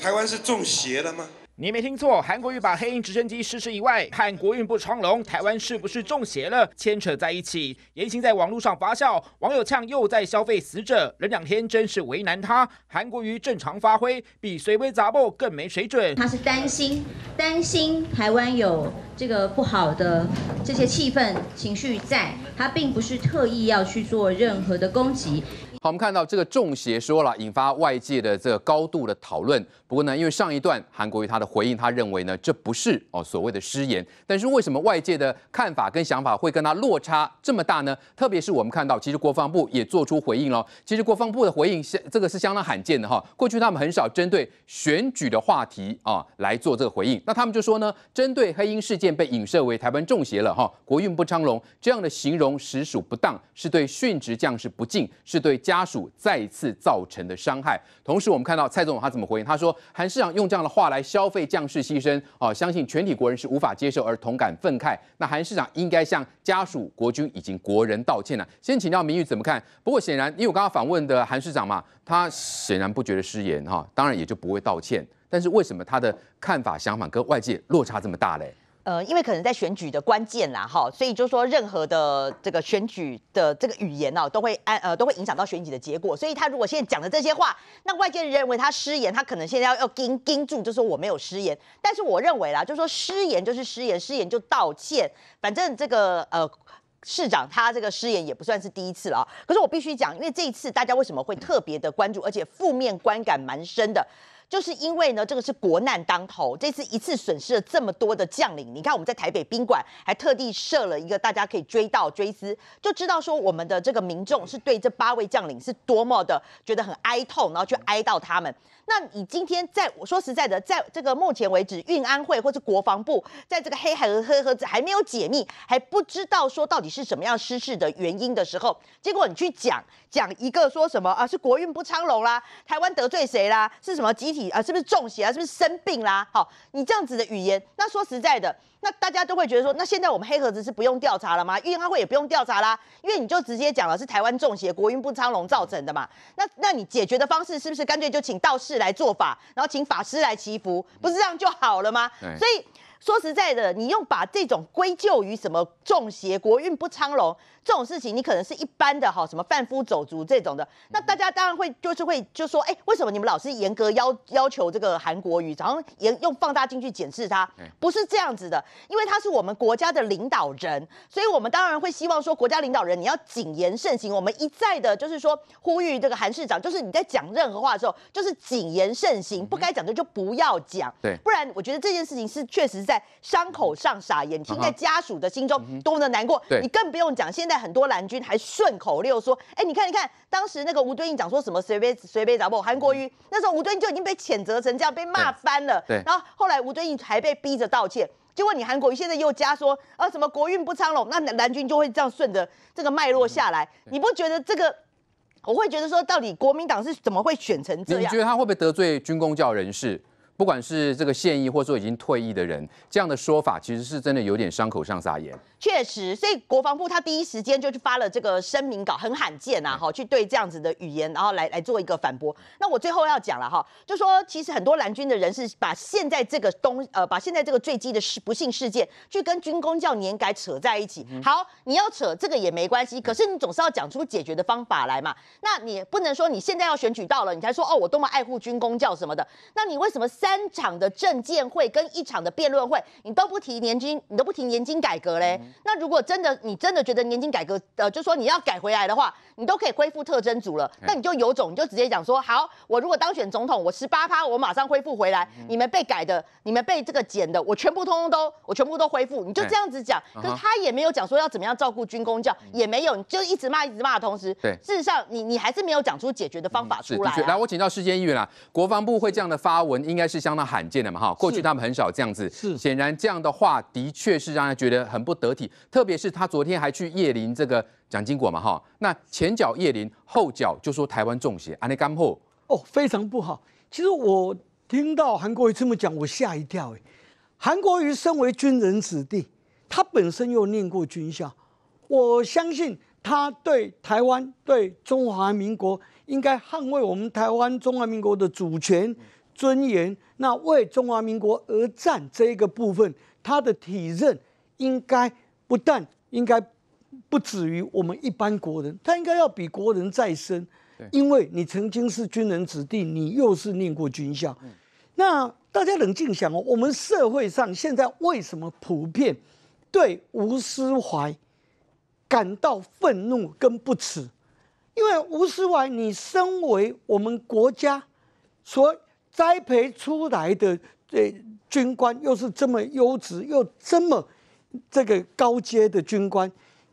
台湾是中邪了吗？你没听错，韩国瑜把黑鹰直升机失事以外，和国运不昌隆，台湾是不是中邪了？牵扯在一起，言行在网络上发酵，网友呛又在消费死者，忍两天真是为难他。韩国瑜正常发挥，比随微杂报更没水准。他是担心，担心台湾有这个不好的这些气氛情绪在，他并不是特意要去做任何的攻击。好，我们看到这个中邪说了，引发外界的这个高度的讨论。不过呢，因为上一段韩国瑜他的回应，他认为呢这不是哦所谓的失言。但是为什么外界的看法跟想法会跟他落差这么大呢？特别是我们看到，其实国防部也做出回应了。其实国防部的回应相这个是相当罕见的哈。过去他们很少针对选举的话题啊来做这个回应。那他们就说呢，针对黑鹰事件被影射为台湾中邪了哈，国运不昌隆这样的形容实属不当，是对殉职将士不敬，是对家属再次造成的伤害。同时，我们看到蔡总统他怎么回应？他说。韩市长用这样的话来消费将士牺牲，哦，相信全体国人是无法接受而同感愤慨。那韩市长应该向家属、国军以及国人道歉了。先请教明玉怎么看？不过显然，因为我刚刚访问的韩市长嘛，他显然不觉得失言哈，当然也就不会道歉。但是为什么他的看法想法跟外界落差这么大嘞？呃，因为可能在选举的关键啦，哈，所以就说任何的这个选举的这个语言呢，都会按呃都会影响到选举的结果。所以他如果现在讲的这些话，那外界认为他失言，他可能现在要要盯盯住，就说我没有失言。但是我认为啦，就说失言就是失言，失言就道歉。反正这个呃市长他这个失言也不算是第一次了。可是我必须讲，因为这一次大家为什么会特别的关注，而且负面观感蛮深的。就是因为呢，这个是国难当头，这次一次损失了这么多的将领。你看我们在台北宾馆还特地设了一个大家可以追悼追思，就知道说我们的这个民众是对这八位将领是多么的觉得很哀痛，然后去哀悼他们。那你今天在我说实在的，在这个目前为止，运安会或是国防部在这个黑海和黑盒子还没有解密，还不知道说到底是什么样失事的原因的时候，结果你去讲讲一个说什么啊，是国运不昌隆啦，台湾得罪谁啦，是什么集体啊，是不是中邪啊，是不是生病啦？好，你这样子的语言，那说实在的。那大家都会觉得说，那现在我们黑盒子是不用调查了吗？运安会也不用调查啦，因为你就直接讲了是台湾中邪、国运不昌隆造成的嘛。那那你解决的方式是不是干脆就请道士来做法，然后请法师来祈福，不是这样就好了吗？所以说实在的，你用把这种归咎于什么中邪、国运不昌隆。这种事情你可能是一般的哈，什么贩夫走卒这种的，那大家当然会就是会就说，哎，为什么你们老是严格要要求这个韩国瑜，然后严用放大镜去检视他？不是这样子的，因为他是我们国家的领导人，所以我们当然会希望说，国家领导人你要谨言慎行。我们一再的就是说呼吁这个韩市长，就是你在讲任何话的时候，就是谨言慎行，不该讲的就不要讲。对，不然我觉得这件事情是确实在伤口上撒盐，听在家属的心中多么的难过。你更不用讲现在。很多蓝军还顺口溜说：“哎，你看，你看，当时那个吴敦义讲说什么随便随便找不韩国瑜，那时候吴敦义就已经被谴责成这样，被骂翻了。对，然后后来吴敦义还被逼着道歉。结果你韩国瑜现在又加说啊什么国运不昌隆，那蓝军就会这样顺着这个脉络下来。你不觉得这个？我会觉得说，到底国民党是怎么会选成这样？你觉得他会不会得罪军工教人士？”不管是这个现役或者说已经退役的人，这样的说法其实是真的有点伤口上撒盐。确实，所以国防部他第一时间就去发了这个声明稿，很罕见呐，哈，去对这样子的语言，然后来来做一个反驳。那我最后要讲了哈，就说其实很多蓝军的人是把现在这个东呃，把现在这个坠机的事不幸事件，去跟军工教年改扯在一起。好，你要扯这个也没关系，可是你总是要讲出解决的方法来嘛。那你不能说你现在要选举到了，你才说哦，我多么爱护军工教什么的。那你为什么三？三场的政见会跟一场的辩论会，你都不提年金，你都不提年金改革嘞？那如果真的你真的觉得年金改革，呃，就说你要改回来的话，你都可以恢复特征组了。那你就有种，你就直接讲说，好，我如果当选总统，我十八趴，我马上恢复回来。你们被改的，你们被这个减的，我全部通通都，我全部都恢复。你就这样子讲，可是他也没有讲说要怎么样照顾军工教，也没有，你就一直骂，一直骂的同时，对，事实上你你还是没有讲出解决的方法出来。来，我请教世间议员啊，国防部会这样的发文，应该是。相当罕见的嘛哈，过去他们很少这样子。是，显然这样的话的确是让人觉得很不得体。特别是他昨天还去叶林这个蒋经国嘛哈，那前脚叶林，后脚就说台湾中邪，安内干货哦，非常不好。其实我听到韩国瑜这么讲，我吓一跳哎。韩国瑜身为军人子弟，他本身又念过军校，我相信他对台湾、对中华民国应该捍卫我们台湾中华民国的主权。尊严，那为中华民国而战这一个部分，他的体认应该不但应该不止于我们一般国人，他应该要比国人再深。因为你曾经是军人子弟，你又是念过军校。那大家冷静想哦，我们社会上现在为什么普遍对吴思怀感到愤怒跟不耻？因为吴思怀，你身为我们国家所栽培出来的这军官，又是这么优质又这么这个高阶的军官，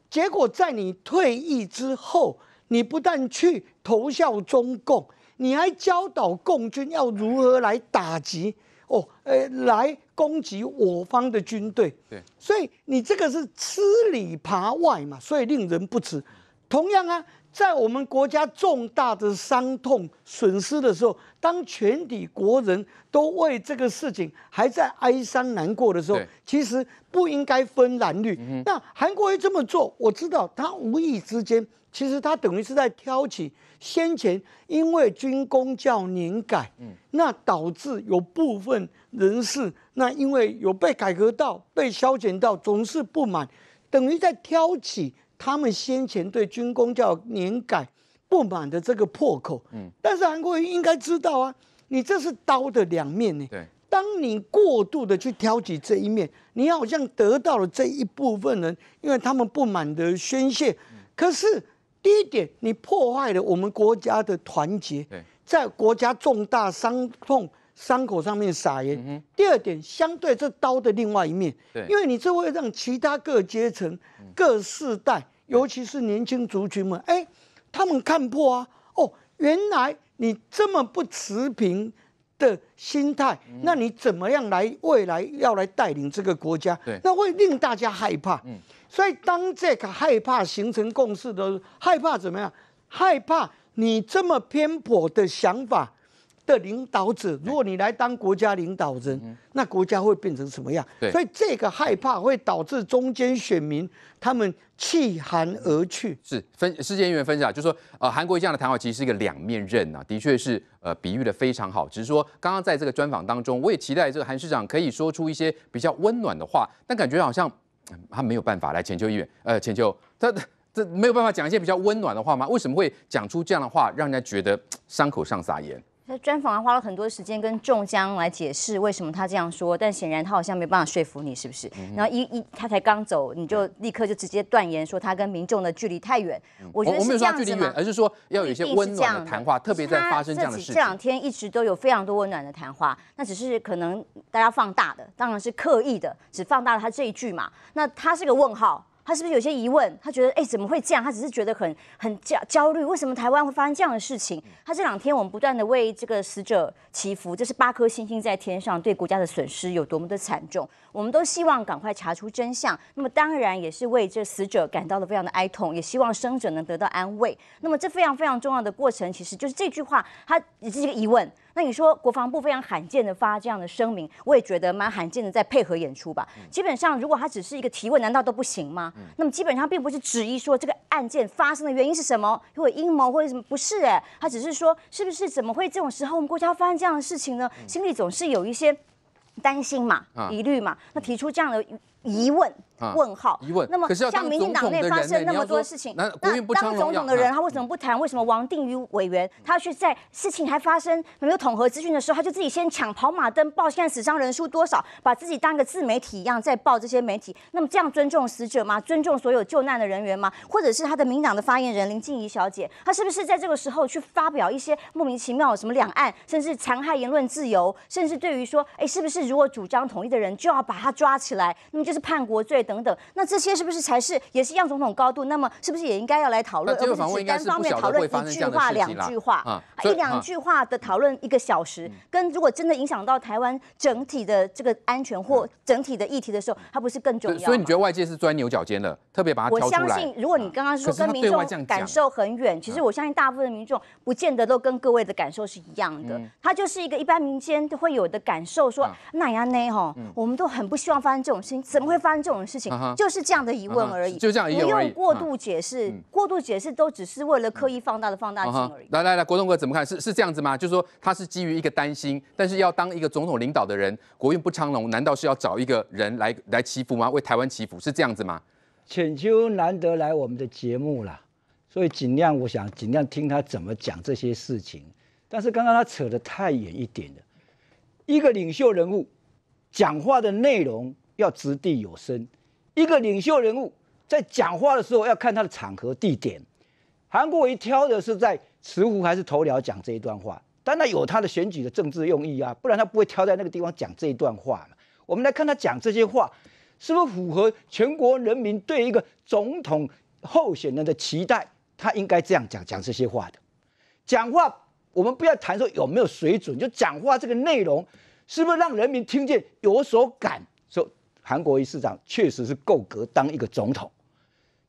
结果在你退役之后，你不但去投效中共，你还教导共军要如何来打击哦，呃，来攻击我方的军队。对，所以你这个是吃里扒外嘛，所以令人不齿。同样啊。在我们国家重大的伤痛损失的时候，当全体国人都为这个事情还在哀伤难过的时候，其实不应该分蓝绿。那韩国瑜这么做，我知道他无意之间，其实他等于是在挑起先前因为军公教年改，那导致有部分人士，那因为有被改革到、被削减到，总是不满，等于在挑起。他们先前对军工教年改不满的这个破口，嗯，但是韩国瑜应该知道啊，你这是刀的两面呢。对，当你过度的去挑起这一面，你好像得到了这一部分人，因为他们不满的宣泄。可是第一点，你破坏了我们国家的团结，在国家重大伤痛伤口上面撒盐。第二点，相对这刀的另外一面，因为你这会让其他各阶层。各世代，尤其是年轻族群们，哎，他们看破啊，哦，原来你这么不持平的心态，那你怎么样来未来要来带领这个国家？对，那会令大家害怕。嗯，所以当这个害怕形成共识的，害怕怎么样？害怕你这么偏颇的想法。的领导者，如果你来当国家领导人，那国家会变成什么样？所以这个害怕会导致中间选民他们弃韩而去。是分世界议员分享，就说呃，韩国这样的谈话其实是一个两面刃啊，的确是呃比喻的非常好。只是说刚刚在这个专访当中，我也期待这个韩市长可以说出一些比较温暖的话，但感觉好像他没有办法来请求议员，呃，请求他这没有办法讲一些比较温暖的话吗？为什么会讲出这样的话，让人家觉得伤口上撒盐？他专访还花了很多时间跟仲江来解释为什么他这样说，但显然他好像没办法说服你，是不是？然后一一他才刚走，你就立刻就直接断言说他跟民众的距离太远。我觉得是这样子吗？而是说要有一些温暖的谈话，特别在发生这样的事情。这两天一直都有非常多温暖的谈话，那只是可能大家放大的，当然是刻意的，只放大了他这一句嘛。那他是个问号。他是不是有些疑问？他觉得，哎，怎么会这样？他只是觉得很很焦焦虑。为什么台湾会发生这样的事情？他这两天我们不断的为这个死者祈福，这是八颗星星在天上，对国家的损失有多么的惨重？我们都希望赶快查出真相。那么当然也是为这死者感到了非常的哀痛，也希望生者能得到安慰。那么这非常非常重要的过程，其实就是这句话，它也是一个疑问。那你说国防部非常罕见的发这样的声明，我也觉得蛮罕见的，在配合演出吧。基本上，如果他只是一个提问，难道都不行吗？那么基本上并不是质疑说这个案件发生的原因是什么，或者阴谋或者什么，不是哎，他只是说是不是怎么会这种时候我们国家发生这样的事情呢？心里总是有一些担心嘛、疑虑嘛，那提出这样的。疑问问号？疑问。那么像民进党内发生那么多事情，那当总统的人他为什么不谈？为什么王定宇委员他要去在事情还发生没有统合资讯的时候，他就自己先抢跑马灯报现在死伤人数多少，把自己当一个自媒体一样在报这些媒体？那么这样尊重死者吗？尊重所有救难的人员吗？或者是他的民党的发言人林静怡小姐，她是不是在这个时候去发表一些莫名其妙的什么两岸，甚至残害言论自由，甚至对于说，哎，是不是如果主张统一的人就要把他抓起来？那么就。是叛国罪等等，那这些是不是才是也是样总统高度？那么是不是也应该要来讨论，而不是单方面讨论一句话、两句话、一两句话的讨论一个小时？跟如果真的影响到台湾整体的这个安全或整体的议题的时候，它不是更重要？所以你觉得外界是钻牛角尖了，特别把它我相信，如果你刚刚说跟民众感受很远，其实我相信大部分的民众不见得都跟各位的感受是一样的。它就是一个一般民间都会有的感受，说那样呢？哈，我们都很不希望发生这种事情，怎么？会发生这种事情，就是这样的疑问而已，就这样疑问不用过度解释，过度解释都只是为了刻意放大的放大镜而已。来来来，国栋哥怎么看？是是这样子吗？就是说他是基于一个担心，但是要当一个总统领导的人，国运不昌隆，难道是要找一个人来来祈福吗？为台湾祈福是这样子吗？浅秋难得来我们的节目了，所以尽量我想尽量听他怎么讲这些事情。但是刚刚他扯得太远一点了，一个领袖人物讲话的内容。要掷地有声，一个领袖人物在讲话的时候要看他的场合地点，韩国瑜挑的是在慈湖还是头寮讲这一段话，当然有他的选举的政治用意啊，不然他不会挑在那个地方讲这一段话嘛。我们来看他讲这些话，是不是符合全国人民对一个总统候选人的期待？他应该这样讲讲这些话的。讲话我们不要谈说有没有水准，就讲话这个内容是不是让人民听见有所感？说韩国瑜市长确实是够格当一个总统。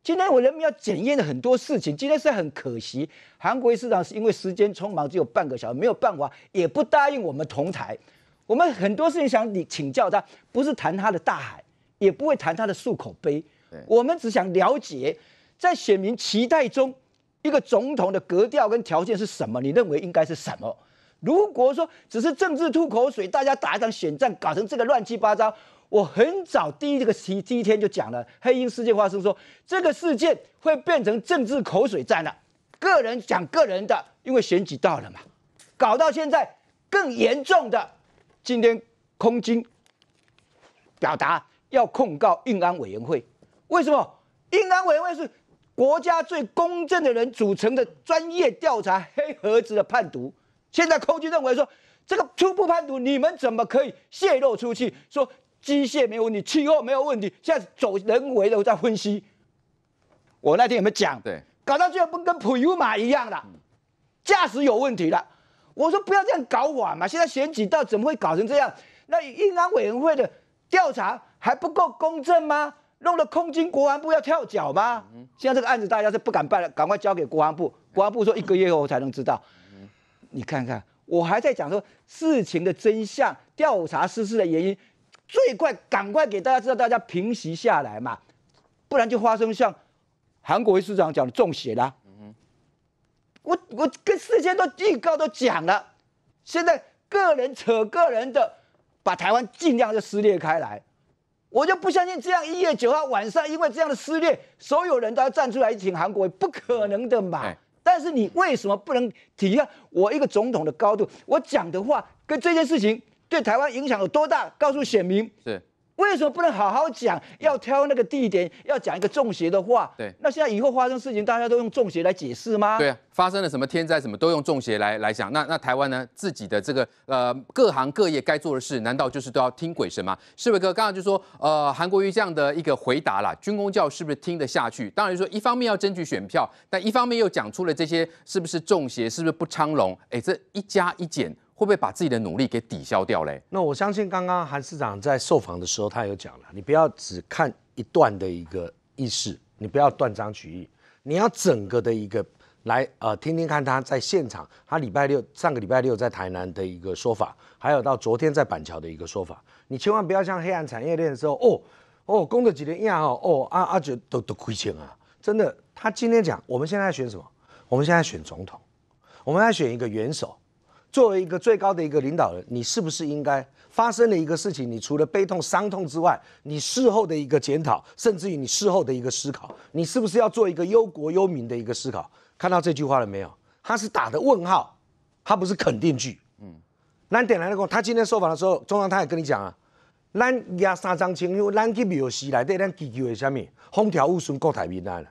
今天我人民要检验的很多事情，今天是很可惜，韩国瑜市长是因为时间匆忙，只有半个小时，没有办法，也不答应我们同台。我们很多事情想你请教他，不是谈他的大海，也不会谈他的漱口杯，我们只想了解，在选民期待中，一个总统的格调跟条件是什么？你认为应该是什么？如果说只是政治吐口水，大家打一场选战，搞成这个乱七八糟。我很早第一这个第第一天就讲了，黑鹰事件发生说这个事件会变成政治口水战了，个人讲个人的，因为选举到了嘛，搞到现在更严重的，今天空军表达要控告运安委员会，为什么？运安委员会是国家最公正的人组成的专业调查黑盒子的判读，现在空军认为说这个初步判读你们怎么可以泄露出去？说。机械没有问题，气候没有问题，现在走人为的在分析。我那天有没有讲？对，搞到最后不跟普悠马一样了，驾驶有问题了。我说不要这样搞法嘛，现在选举到怎么会搞成这样？那运安委员会的调查还不够公正吗？弄得空军国安部要跳脚吗？现在这个案子大家是不敢办了，赶快交给国安部。国安部说一个月后才能知道。你看看，我还在讲说事情的真相，调查失事的原因。最快赶快给大家知道，大家平息下来嘛，不然就发生像韩国市长讲的中邪啦。我我跟事先都预告都讲了，现在个人扯个人的，把台湾尽量就撕裂开来。我就不相信这样一月九号晚上，因为这样的撕裂，所有人都要站出来挺韩国，不可能的嘛。但是你为什么不能体谅我一个总统的高度？我讲的话跟这件事情。对台湾影响有多大？告诉选民是为什么不能好好讲？要挑那个地点，要讲一个中邪的话。对，那现在以后发生事情，大家都用中邪来解释吗？对啊，发生了什么天灾，什么都用中邪来来讲。那那台湾呢？自己的这个呃各行各业该做的事，难道就是都要听鬼神吗？世伟哥刚刚就说，呃，韩国瑜这样的一个回答啦，军工教是不是听得下去？当然说，一方面要争取选票，但一方面又讲出了这些是不是中邪，是不是不昌隆？哎，这一加一减。会不会把自己的努力给抵消掉嘞？那我相信刚刚韩市长在受访的时候，他有讲了，你不要只看一段的一个意识，你不要断章取义，你要整个的一个来呃听听看他在现场，他礼拜六上个礼拜六在台南的一个说法，还有到昨天在板桥的一个说法，你千万不要像黑暗产业链的时候，哦哦，攻的几年样哦哦啊啊就都都亏钱啊！真的，他今天讲，我们现在选什么？我们现在选总统，我们要选一个元首。作为一个最高的一个领导人，你是不是应该发生了一个事情？你除了悲痛伤痛之外，你事后的一个检讨，甚至于你事后的一个思考，你是不是要做一个忧国忧民的一个思考？看到这句话了没有？他是打的问号，他不是肯定句。嗯，蓝点来了他今天受访的时候，中央他也跟你讲啊，咱压三张清因为，咱去庙寺来对咱祈求的什么？风调雨顺，国泰民安了。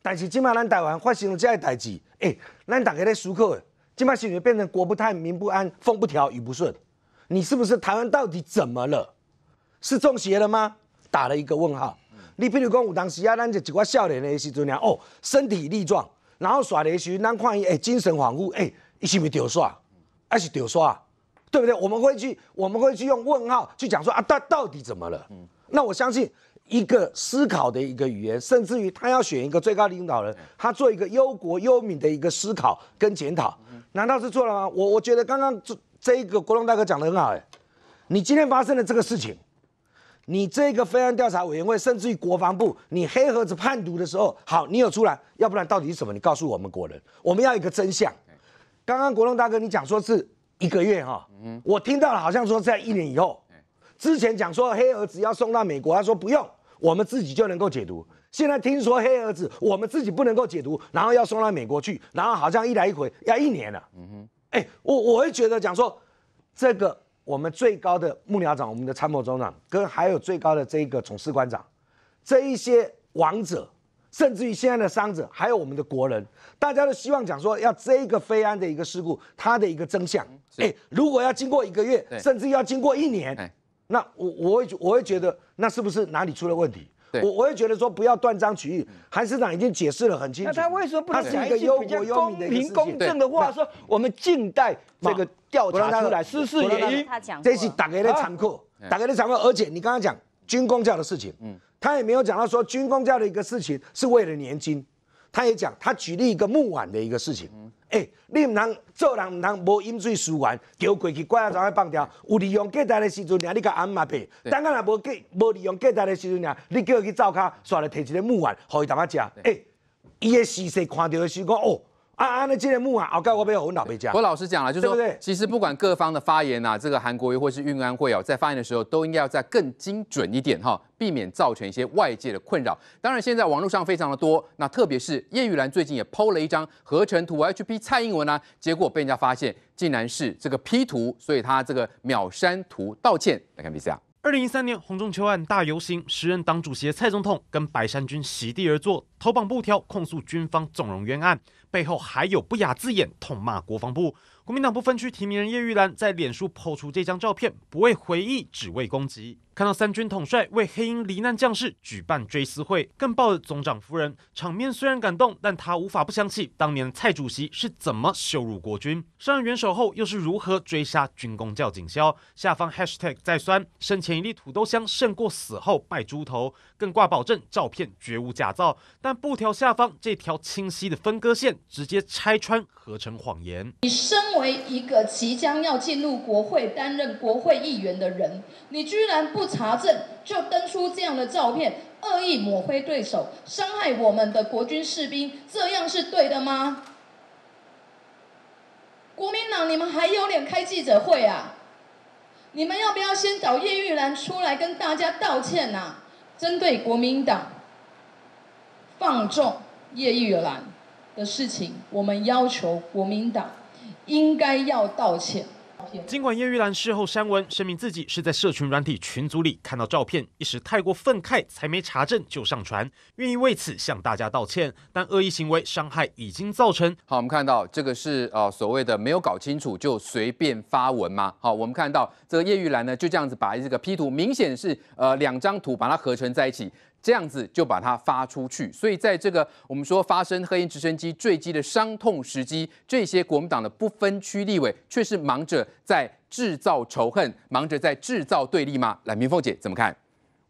但是今麦咱台湾发生了这样代志，哎，咱大家在思考。今把新闻变成国不泰、民不安、风不调、雨不顺，你是不是台湾到底怎么了？是中邪了吗？打了一个问号。你比如讲，有当时啊，咱就一个少年的时阵啊，哦，身体力壮，然后耍的时，咱看伊哎，精神恍惚，哎，伊是不是丢耍？还是丢耍？对不对？我们会去，我们会去用问号去讲说啊，到到底怎么了？那我相信。一个思考的一个语言，甚至于他要选一个最高领导人，他做一个忧国忧民的一个思考跟检讨，难道是错了吗？我我觉得刚刚这这一个国龙大哥讲的很好，哎，你今天发生的这个事情，你这个非案调查委员会，甚至于国防部，你黑盒子判读的时候，好，你有出来，要不然到底是什么？你告诉我们国人，我们要一个真相。刚刚国龙大哥你讲说是一个月哈，我听到了，好像说在一年以后，之前讲说黑盒子要送到美国，他说不用。我们自己就能够解读。现在听说黑盒子，我们自己不能够解读，然后要送到美国去，然后好像一来一回要一年了。嗯哼，哎，我我会觉得讲说，这个我们最高的幕僚长，我们的参谋总长，跟还有最高的这一个总士官长，这一些王者，甚至于现在的伤者，还有我们的国人，大家都希望讲说，要这一个飞安的一个事故，它的一个真相。哎，如果要经过一个月，甚至要经过一年，那我我会我会觉得，那是不是哪里出了问题？我我也觉得说，不要断章取义。韩市长已经解释了很清楚，那他为什么不能讲一个忧比较国民的一平公？正的话，说我们静待这个调查出来，事实原因。这是大家的残酷，大家的残酷。而且你刚刚讲军工教的事情，嗯，他也没有讲到说军工教的一个事情是为了年金，他也讲他举例一个木碗的一个事情。哎，你毋通做人毋通无饮水思源，叫过去怪啊怎去放掉？有利用价值的时阵，你甲按嘛赔。等下若无价无利用价值的时阵，你叫伊去灶骹煞来摕一个木碗，互伊淡仔食。诶，伊的视势看到的时讲哦。啊啊！那这个木啊，我盖我不要我老被家。我老实讲了，就是说对对，其实不管各方的发言呐，这个韩国瑜或是运安会哦，在发言的时候都应该要再更精准一点哈，避免造成一些外界的困扰。当然，现在网络上非常的多，那特别是叶玉兰最近也 PO 了一张合成图，我要去批蔡英文啊，结果被人家发现竟然是这个 P 图，所以他这个秒删图道歉。来看 B C R。二零一三年红中秋案大游行，时任党主席的蔡总统跟白山军席地而坐，投绑布条控诉军方纵容冤案，背后还有不雅字眼痛骂国防部。国民党不分区提名人叶玉兰在脸书抛出这张照片，不为回忆，只为攻击。看到三军统帅为黑鹰罹难将士举办追思会，更抱了总长夫人，场面虽然感动，但他无法不想起当年蔡主席是怎么羞辱国军，上任元首后又是如何追杀军工教警校。下方 hashtag 再酸，生前一粒土豆香胜过死后拜猪头，更挂保证照片绝无假造。但布条下方这条清晰的分割线，直接拆穿合成谎言。你身为一个即将要进入国会担任国会议员的人，你居然不查证就登出这样的照片，恶意抹黑对手，伤害我们的国军士兵，这样是对的吗？国民党，你们还有脸开记者会啊？你们要不要先找叶玉兰出来跟大家道歉呐、针对国民党放纵叶玉兰的事情，我们要求国民党应该要道歉。尽管叶玉兰事后删文，声明自己是在社群软体群组里看到照片，一时太过愤慨，才没查证就上传，愿意为此向大家道歉。但恶意行为伤害已经造成。好，我们看到这个是呃所谓的没有搞清楚就随便发文嘛？好，我们看到这个叶玉兰呢就这样子把这个 P 图，明显是呃两张图把它合成在一起。这样子就把它发出去，所以在这个我们说发生黑鹰直升机坠机的伤痛时机，这些国民党的不分区立委却是忙着在制造仇恨，忙着在制造对立吗？来，明凤姐怎么看？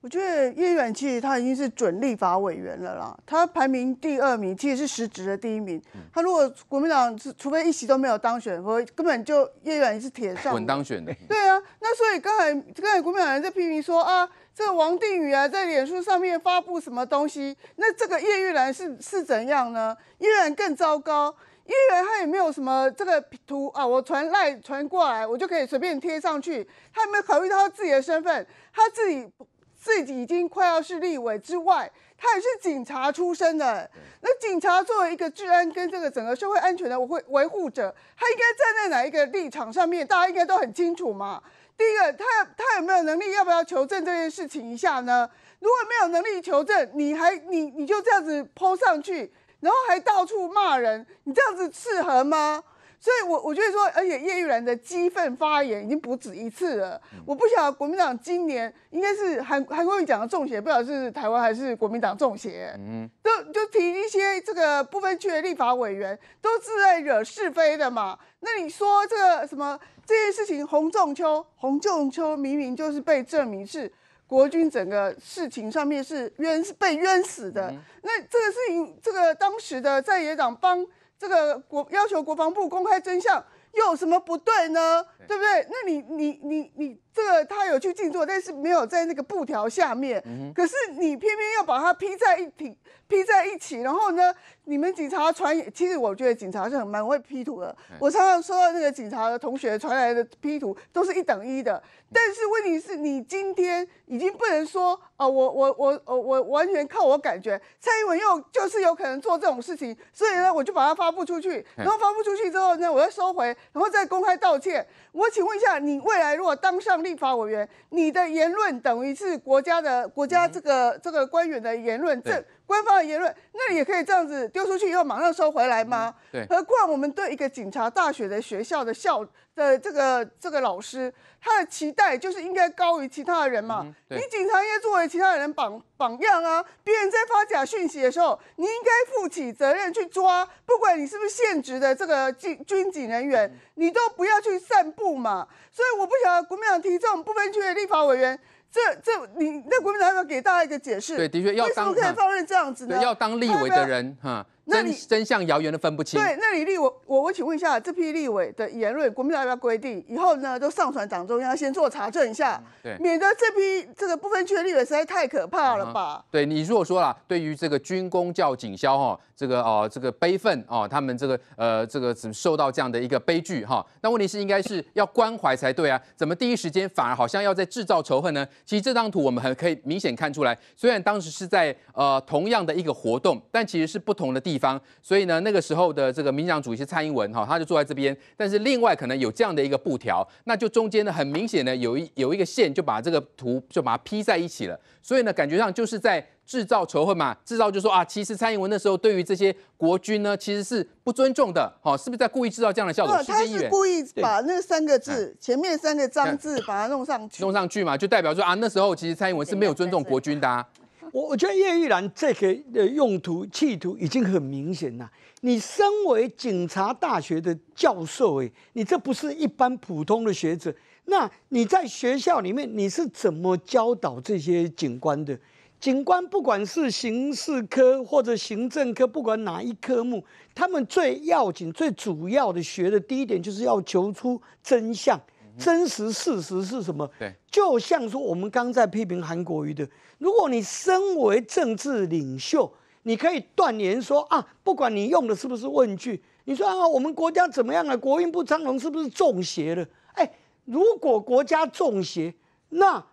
我觉得叶远其实他已经是准立法委员了啦，他排名第二名，其实是实职的第一名。他如果国民党是除非一席都没有当选，或根本就叶远是铁上稳当选的。对啊，那所以刚才刚才国民党人在批评说啊，这个王定宇啊在脸书上面发布什么东西，那这个叶玉兰是是怎样呢？叶玉兰更糟糕。叶玉兰他也没有什么这个图啊，我传赖传过来，我就可以随便贴上去。他有没有考虑到他自己的身份？他自己自己已经快要是立委之外，他也是警察出身的。那警察作为一个治安跟这个整个社会安全的维维护者，他应该站在哪一个立场上面？大家应该都很清楚嘛。第一个，他他有没有能力？要不要求证这件事情一下呢？如果没有能力求证，你还你你就这样子抛上去，然后还到处骂人，你这样子适合吗？所以我，我觉得说，而且叶玉兰的激愤发言已经不止一次了。我不晓得国民党今年应该是韩韩国瑜讲的中邪，不晓得是台湾还是国民党中邪。嗯，都就提一些这个不分区的立法委员，都是在惹是非的嘛。那你说这个什么这件事情，洪仲秋，洪仲秋明明就是被证明是国军整个事情上面是冤是被冤死的。那这个事情，这个当时的在野党帮。这个国要求国防部公开真相，又有什么不对呢？对不对？那你你你你这个他有去静坐，但是没有在那个布条下面。可是你偏偏要把它披在一起，披在一起，然后呢，你们警察传，其实我觉得警察是很蛮会 P 图的。我常常收到那个警察的同学传来的 P 图，都是一等一的。但是问题是你今天已经不能说啊，我我我我我完全靠我感觉，蔡英文又就是有可能做这种事情，所以呢，我就把它发布出去，然后发布出去之后呢，我再收回，然后再公开道歉。我请问一下，你未来如果当上立法委员，你的言论等于是国家的国家这个这个官员的言论，这官方的言论，那你也可以这样子丢出去以后马上收回来吗？对何况我们对一个警察大学的学校的校的这个这个老师，他的期待就是应该高于其他的人嘛。对你警察应该作为其他人榜榜样啊，别人在发假讯息的时候，你应该负起责任去抓，不管你是不是现职的这个警军警人员，你都不要去散布嘛。所以我不晓得国民党提这种不分区的立法委员。这这，你那国民党要不要给大家一个解释？对的确要为什么当可以放任这样子呢？对，要当立委的人哈，真那你真相谣言都分不清。对，那你立我，我我请问一下，这批立委的言论，国民党要不要规定以后呢，都上传党中央先做查证一下，对免得这批这个不分区的立委实在太可怕了吧？对你如果说啦，对于这个军公教警消哈，这个哦、这个悲愤哦，他们这个呃这个怎么受到这样的一个悲剧哈？那问题是应该是要关怀才对啊，怎么第一时间反而好像要在制造仇恨呢？其实这张图我们很可以明显看出来，虽然当时是在呃同样的一个活动，但其实是不同的地方，所以呢那个时候的这个民进党主席蔡英文哈，他就坐在这边，但是另外可能有这样的一个布条，那就中间呢很明显的有一有一个线就把这个图就把它披在一起了，所以呢感觉上就是在。制造仇恨嘛，制造就说啊，其实蔡英文那时候对于这些国军呢，其实是不尊重的，好、是不是在故意制造这样的效果？不，他是故意把那三个字前面三个脏字把它弄上去，弄上去嘛，就代表说啊，那时候其实蔡英文是没有尊重国军的、啊。我我觉得叶玉兰这个的用途企图已经很明显了。你身为警察大学的教授，哎，你这不是一般普通的学者，那你在学校里面你是怎么教导这些警官的？警官不管是刑事科或者行政科，不管哪一科目，他们最要紧、最主要的学的第一点就是要求出真相、真实事实是什么。对，就像说我们刚在批评韩国瑜的，如果你身为政治领袖，你可以断言说啊，不管你用的是不是问句，你说啊，我们国家怎么样啊？国运不昌隆是不是中邪了？哎，如果国家中邪，那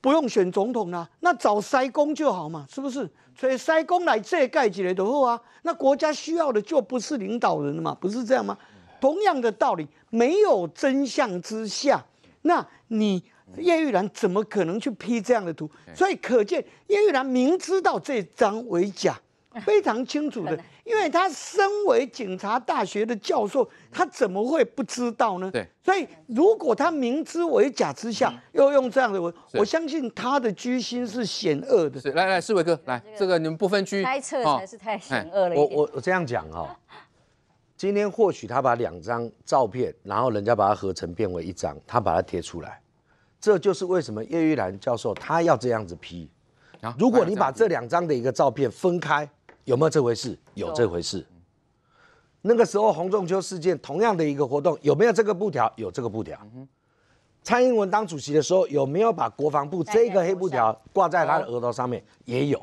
不用选总统啦，那找塞公就好嘛，是不是？所以塞公来这盖起来的后啊，那国家需要的就不是领导人了嘛，不是这样吗？同样的道理，没有真相之下，那你叶玉兰怎么可能去批这样的图？所以可见叶玉兰明知道这张为假，非常清楚的，因为他身为警察大学的教授，他怎么会不知道呢？对，所以如果他明知为假之下，又用这样的文，我相信他的居心是险恶的。是，来来，世伟哥，来，这个你们不分区猜测哦才是太险恶了我。我我这样讲哈、今天或许他把两张照片，然后人家把它合成变为一张，他把它贴出来，这就是为什么叶玉兰教授他要这样子批。啊如果你把这两张的一个照片分开，有没有这回事？有这回事。那个时候洪仲秋事件同样的一个活动，有没有这个布条？有这个布条。蔡英文当主席的时候，有没有把国防部这个黑布条挂在他的额头上面？也有。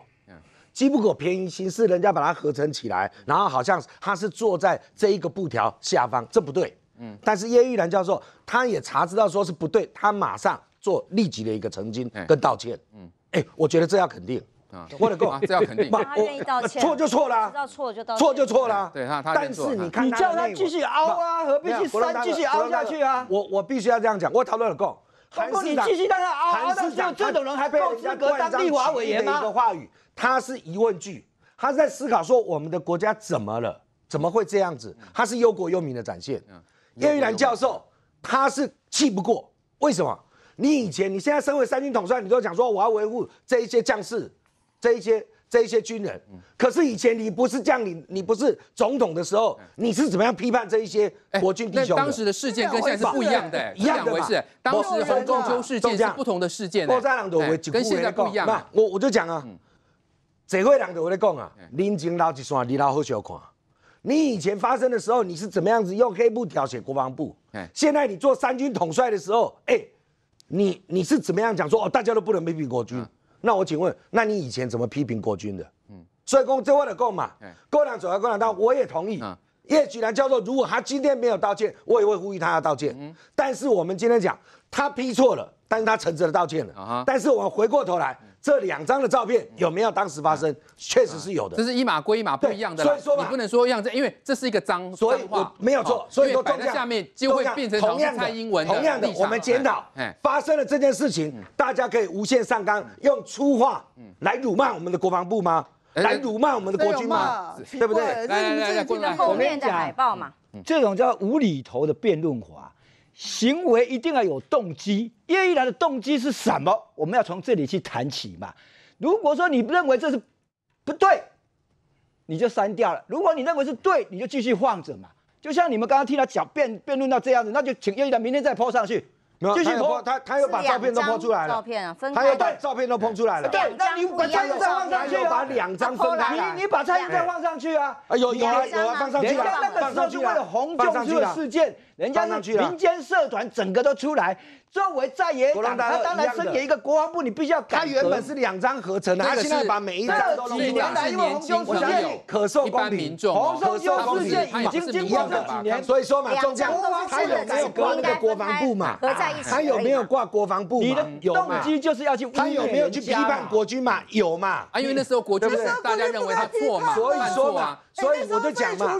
机不可便宜行事，人家把它合成起来，然后好像他是坐在这一个布条下方，这不对。嗯，但是叶玉兰教授他也查知道说是不对，他马上做立即的一个澄清跟道歉。嗯，哎，我觉得这要肯定。啊 我的够啊，这要肯定不他愿意道歉，错就错了知道错就道，错就错了。对他他但是你看你叫他继续凹啊，何必去删继续凹下去啊？我我必须要这样讲，我讨论了够。包括你继续让他凹，凹到最后这种人还够资格当立法委员一个吗？话语，他是疑问句，他是在思考说我们的国家怎么了，怎么会这样子？他是忧国忧民的展现。叶玉兰教授他是气不过，为什么？你以前你现在身为三军统帅，你都讲说我要维护这一些将士，这一些。这一些军人，可是以前你不是将领，你不是总统的时候，你是怎么样批判这一些国军弟兄当时的事件跟现在是不一样的，一样的回事。当时洪仲秋事件是不同的事件，跟现在不一样。那我我就讲啊，这会人都会讲啊，临近老一线，你老好小看。你以前发生的时候，你是怎么样子用黑布挑写国防部？现在你做三军统帅的时候，哎，你你是怎么样讲说哦，大家都不能批评国军？那我请问，那你以前怎么批评国军的？嗯，所以讲这我的讲嘛，共产走要共产党，我也同意。叶举兰教授，如果他今天没有道歉，我也会呼吁他要道歉。嗯但是我们今天讲，他批错了，但是他诚挚的道歉了。啊但是我们回过头来，这两张的照片有没有当时发生？确实是有的。这是一码归一码，不一样的。所以说你不能说一样子，因为这是一个脏所以我没有错。所以说摆在下面就会变成同样的英文同样的，我们检讨发生了这件事情，大家可以无限上纲，用粗话来辱骂我们的国防部吗？来辱骂我们的国军吗，对不对？对来来来来，过来，后面的海报嘛，这种叫无厘头的辩论法，行为一定要有动机。叶一兰的动机是什么？我们要从这里去谈起嘛。如果说你认为这是不对，你就删掉了；如果你认为是对，你就继续放着嘛。就像你们刚刚听他讲辩辩论到这样子，那就请叶一兰明天再抛上去，没有继续泼他。他他又把照片都泼出来了，照片啊，分他又。把照片都抛出来了。对，那你把蔡英再放上去把啊，两张分开你你把蔡英再放上去啊。啊有有啊有啊，放上去了人家那，个时候就为了红中出放上去了。的事件，人家是民间社团整个都出来，作为在野党，他当然一样的升给一个国防部，你必须要改。他原本是两张合成的，他现在把每一张都弄这几年出来。来因为红中我相事件信可受公平民。众哦红中可受优事件已经经过这几年，所以说嘛，中将两张都是他有没有挂那个国防部嘛？合在一起他有没有挂国防部嘛？你的动机就是要去污他有没有去批判国军嘛？有嘛？啊，因为那时候国军大家认为他错嘛，所以说嘛所以我就讲嘛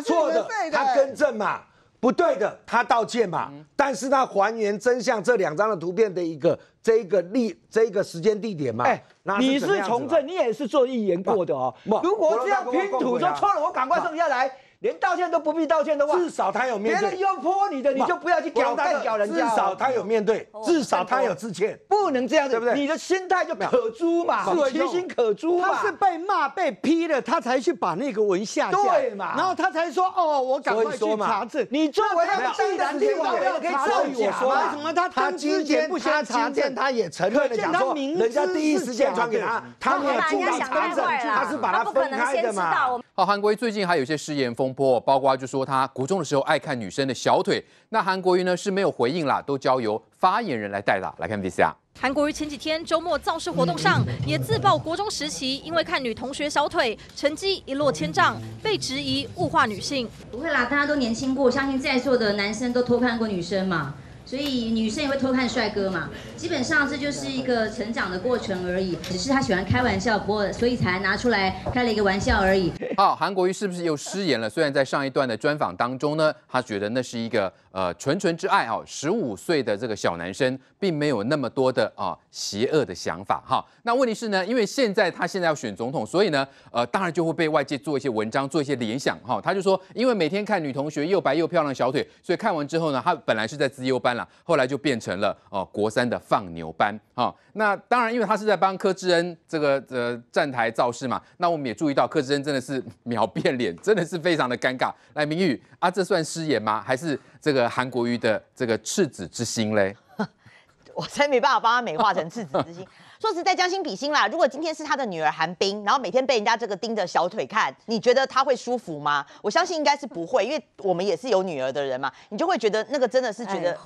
错的他更正嘛，不对的他道歉嘛，但是他还原真相这两张的图片的一个这一个历这一个时间地点嘛。哎，那你是从政，你也是做议员过的哦。如果这样拼图说错了，我赶快送下来，连道歉都不必道歉的话，至少他有面对别人又泼你的，你就不要去搞干屌人至家哦。少他有面对，至少他有致歉。不能这样子，对不对你的心态就可诛嘛，是其心可诛嘛。他是被骂被批了，他才去把那个文下架，对嘛然后他才说哦，我赶快去查证。你作为既然立法委员可以造假？为什么他他登今天之前不他先查证？他也承认了，他明人家第一时间传给他他没有助长把人家想查证，他是把它不可分开的能先知道嘛我。好，韩国最近还有一些失言风波，包括就说他国中的时候爱看女生的小腿。那韩国瑜呢是没有回应啦，都交由发言人来代打。来看 VCR。韩国瑜前几天周末造势活动上，也自曝国中时期因为看女同学小腿，成绩一落千丈，被质疑物化女性。不会啦，大家都年轻过，相信在座的男生都偷看过女生嘛，所以女生也会偷看帅哥嘛。基本上这就是一个成长的过程而已，只是他喜欢开玩笑，不过所以才拿出来开了一个玩笑而已。好，韩国瑜是不是又失言了？虽然在上一段的专访当中呢，他觉得那是一个呃纯纯之爱哦，十五岁的这个小男生并没有那么多的啊邪恶的想法哈。那问题是呢，因为现在他现在要选总统，所以呢，呃，当然就会被外界做一些文章，做一些联想哈。他就说，因为每天看女同学又白又漂亮小腿，所以看完之后呢，他本来是在资优班了，后来就变成了哦、国三的放牛班哈。那当然，因为他是在帮柯志恩这个呃站台造势嘛，那我们也注意到柯志恩真的是 秒变脸，真的是非常的尴尬。来，明宇啊，这算失言吗？还是这个韩国瑜的这个赤子之心嘞？我真没办法帮他美化成赤子之心。说实在，将心比心啦，如果今天是他的女儿韩冰，然后每天被人家这个盯着小腿看，你觉得他会舒服吗？我相信应该是不会，因为我们也是有女儿的人嘛，你就会觉得那个真的是觉得，天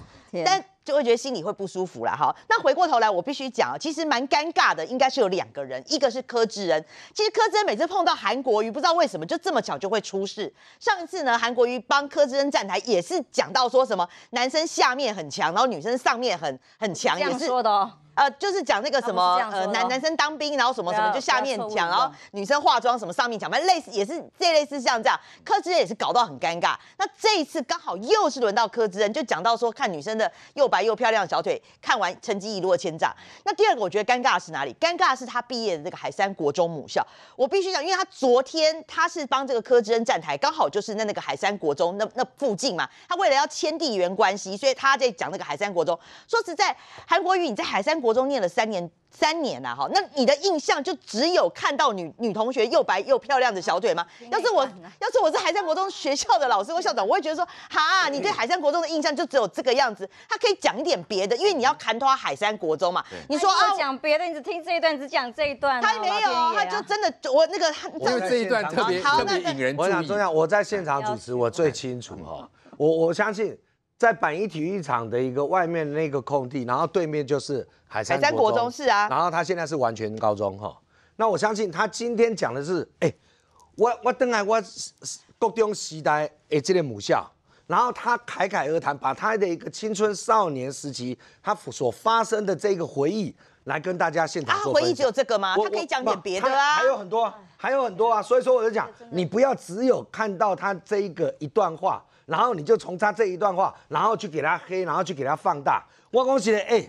但就会觉得心里会不舒服啦。哈，那回过头来，我必须讲，其实蛮尴尬的，应该是有两个人，一个是柯智恩，其实柯智恩每次碰到韩国瑜，不知道为什么就这么巧就会出事。上一次呢，韩国瑜帮柯智恩站台，也是讲到说什么男生下面很强，然后女生上面很很强，也是说的哦。呃，就是讲那个什么呃男男生当兵，然后什么什么就下面讲，然后女生化妆什么上面讲，反正类似也是这类似像这样。柯志恩也是搞到很尴尬。那这一次刚好又是轮到柯志恩，就讲到说看女生的又白又漂亮的小腿，看完成绩一落千丈。那第二个我觉得尴尬的是哪里？尴尬的是他毕业的这个海山国中母校。我必须讲，因为他昨天他是帮这个柯志恩站台，刚好就是那那个海山国中那那附近嘛。他为了要签地缘关系，所以他在讲那个海山国中。说实在，韩国瑜你在海山国中念了三年。三年呐、哈，那你的印象就只有看到女女同学又白又漂亮的小腿吗？要是我，要是我是海山国中学校的老师或校长，我会觉得说，哈，你对海山国中的印象就只有这个样子，他可以讲一点别的，因为你要砍他海山国中嘛。你说啊他，讲别的，你只听这一段，只讲这一段哦。他没有，他就真的我那个他因为这一段特别特别好那引人注意我想这。样，我在现场主持，我最清楚哈。我我相信，在板一体育场的一个外面那个空地，然后对面就是海山海山国中是啊然后他现在是完全高中哈。那我相信他今天讲的是，哎、我我等来我国中时代哎这个母校，然后他侃侃而谈，把他的一个青春少年时期他所发生的这个回忆来跟大家现场啊，做分享。回忆只有这个吗？他可以讲点别的啊还。有很多啊，还有很多啊。所以说我就讲，你不要只有看到他这一个一段话，然后你就从他这一段话，然后去给他黑，然后去给他放大。我恭喜你，哎、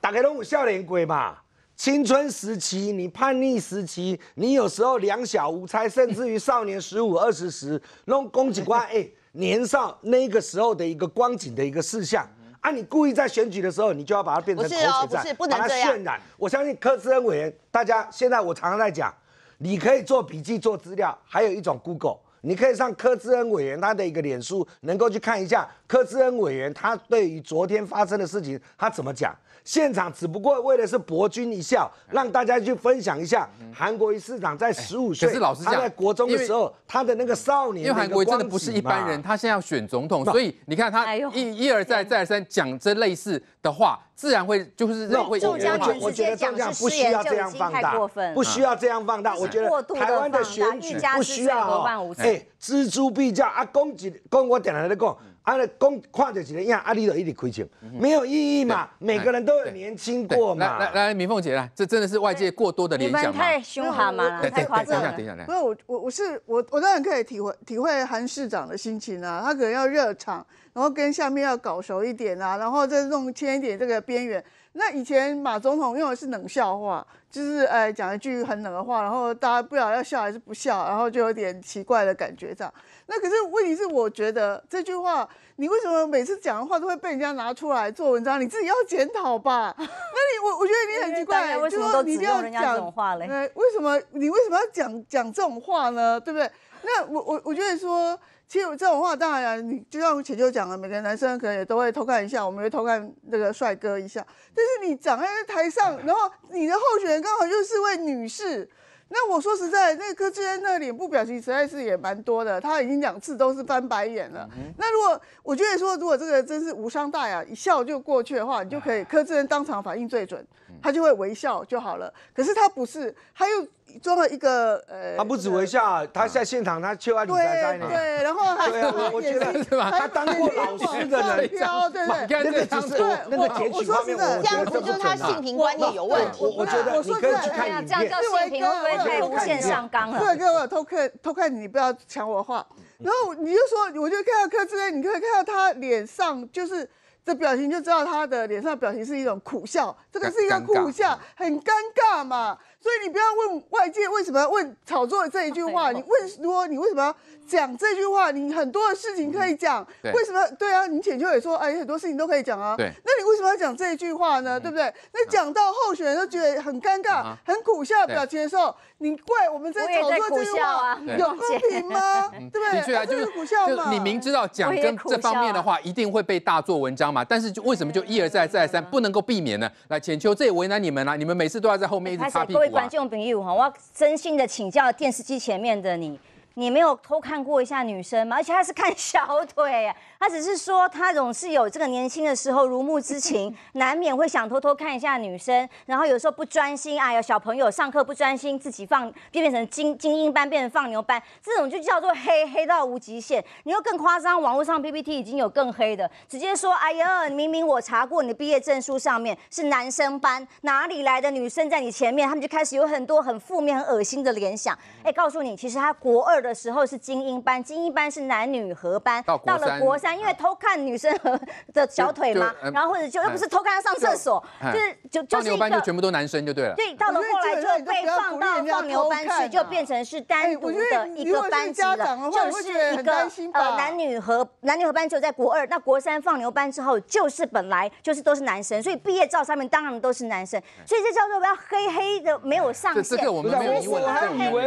大家都有笑脸鬼嘛。青春时期，你叛逆时期，你有时候两小无猜，甚至于少年十五二十时，弄公子官，哎，年少那个时候的一个光景的一个事项。啊！你故意在选举的时候，你就要把它变成口水战，不是不能把它渲染。我相信柯志恩委员，大家现在我常常在讲，你可以做笔记、做资料，还有一种 Google，你可以上柯志恩委员他的一个脸书，能够去看一下柯志恩委员他对于昨天发生的事情他怎么讲。现场只不过为的是博君一笑，让大家去分享一下韩国瑜市长在十五岁，可是老实讲他在国中的时候，他的那个少年因为韩国瑜真的不是一般人，他现在要选总统，所以你看他一一而再再而三讲这类似的话，自然会就是认会我觉得我觉得这样不需要这样放大，不需要这样放大。我觉得台湾的选举不需要哎，锱铢必较啊，讲一讲我点来在讲。啊，讲看着一个样，啊，你就一直亏钱，没有意义嘛。每个人都有年轻对过嘛。来来来，明凤姐来，这真的是外界过多的联想吗？太凶悍嘛，太夸张了等一。下，等一下，不是我我我是我我当然可以体会体会韩市长的心情啊，他可能要热场，然后跟下面要搞熟一点啊，然后再弄牵一点这个边缘。那以前马总统用的是冷笑话，就是哎讲一句很冷的话，然后大家不知道要笑还是不笑，然后就有点奇怪的感觉这样。那可是问题是，我觉得这句话你为什么每次讲的话都会被人家拿出来做文章？你自己要检讨吧。那你我我觉得你很奇怪，为什么都只你用人家讲这种话嘞对，为什么你为什么要讲讲这种话呢？对不对？那我我我觉得说，其实这种话当然你就像前就讲了，每个男生可能也都会偷看一下，我们会偷看那个帅哥一下。但是你长在台上，然后你的候选人刚好又是位女士。那我说实在，那柯志恩那个脸部表情实在是也蛮多的，他已经两次都是翻白眼了。那如果我觉得说，如果这个真是无伤大雅，一笑就过去的话，你就可以柯志恩当场反应最准，他就会微笑就好了。可是他不是，他又装了一个呃，他不止微笑，他在现场他秋爱李在在呢。对对，然后还对啊，我 我觉得是吧他当过老师的人，飘，对对你看那个只是我那个截取方面，我我觉得这就是他性平观念有问题。我我觉得你可以去看影片这样叫。性平会不会太无限上纲了？对哥，我有偷看偷看你，不要抢我话。然后你就说，我就看到柯志恩，你可以看到他脸上就是这表情，就知道他的脸上表情是一种苦笑，这个是一个苦笑，很尴尬嘛。所以你不要问外界为什么要问炒作这一句话，你问说你为什么要讲这句话？你很多的事情可以讲，对为什么？对啊，你浅秋也说，哎，很多事情都可以讲啊。对那你为什么要讲这一句话呢？对不对？那讲到候选人都觉得很尴尬啊、很苦笑的表情的时候，你怪我们在炒作这句话啊有公平吗？对不对？的确啊，就是苦笑嘛。你明知道讲跟这方面的话一定会被大做文章嘛，但是就为什么就一而再再而三不能够避免呢？来，浅秋这也为难你们啦，你们每次都要在后面一直擦屁股啊各位观。众朋友哈，我要真心的请教电视机前面的你，你没有偷看过一下女生吗？而且他是看小腿耶，他只是说他总是有这个年轻的时候如沐之情，难免会想偷偷看一下女生，然后有时候不专心，哎呀，小朋友上课不专心，自己放就变成精精英班，变成放牛班，这种就叫做黑黑到无极限。你又更夸张，网络上 PPT 已经有更黑的，直接说，哎呀，明明我查过你的毕业证书上面是男生班，哪里来的女生在你前面？他们就开始有很多很负面、很恶心的联想。哎，告诉你，其实他国二的时候是精英班，精英班是男女合班，到了国三，因为偷看女生和的小腿嘛然后或者就又不是偷看她上厕所，哎。就是就就是一放牛班就个。全部都男生就对了。对，到了后来就被放到放牛班去，就变成是单独的一个班级了，就是一个呃男女合男女合班，只有在国二，那国三放牛班之后，就是本来就是都是男生，所以毕业照上面当然都是男生，所以这叫做要黑黑的没有上限。这这个我们没有疑问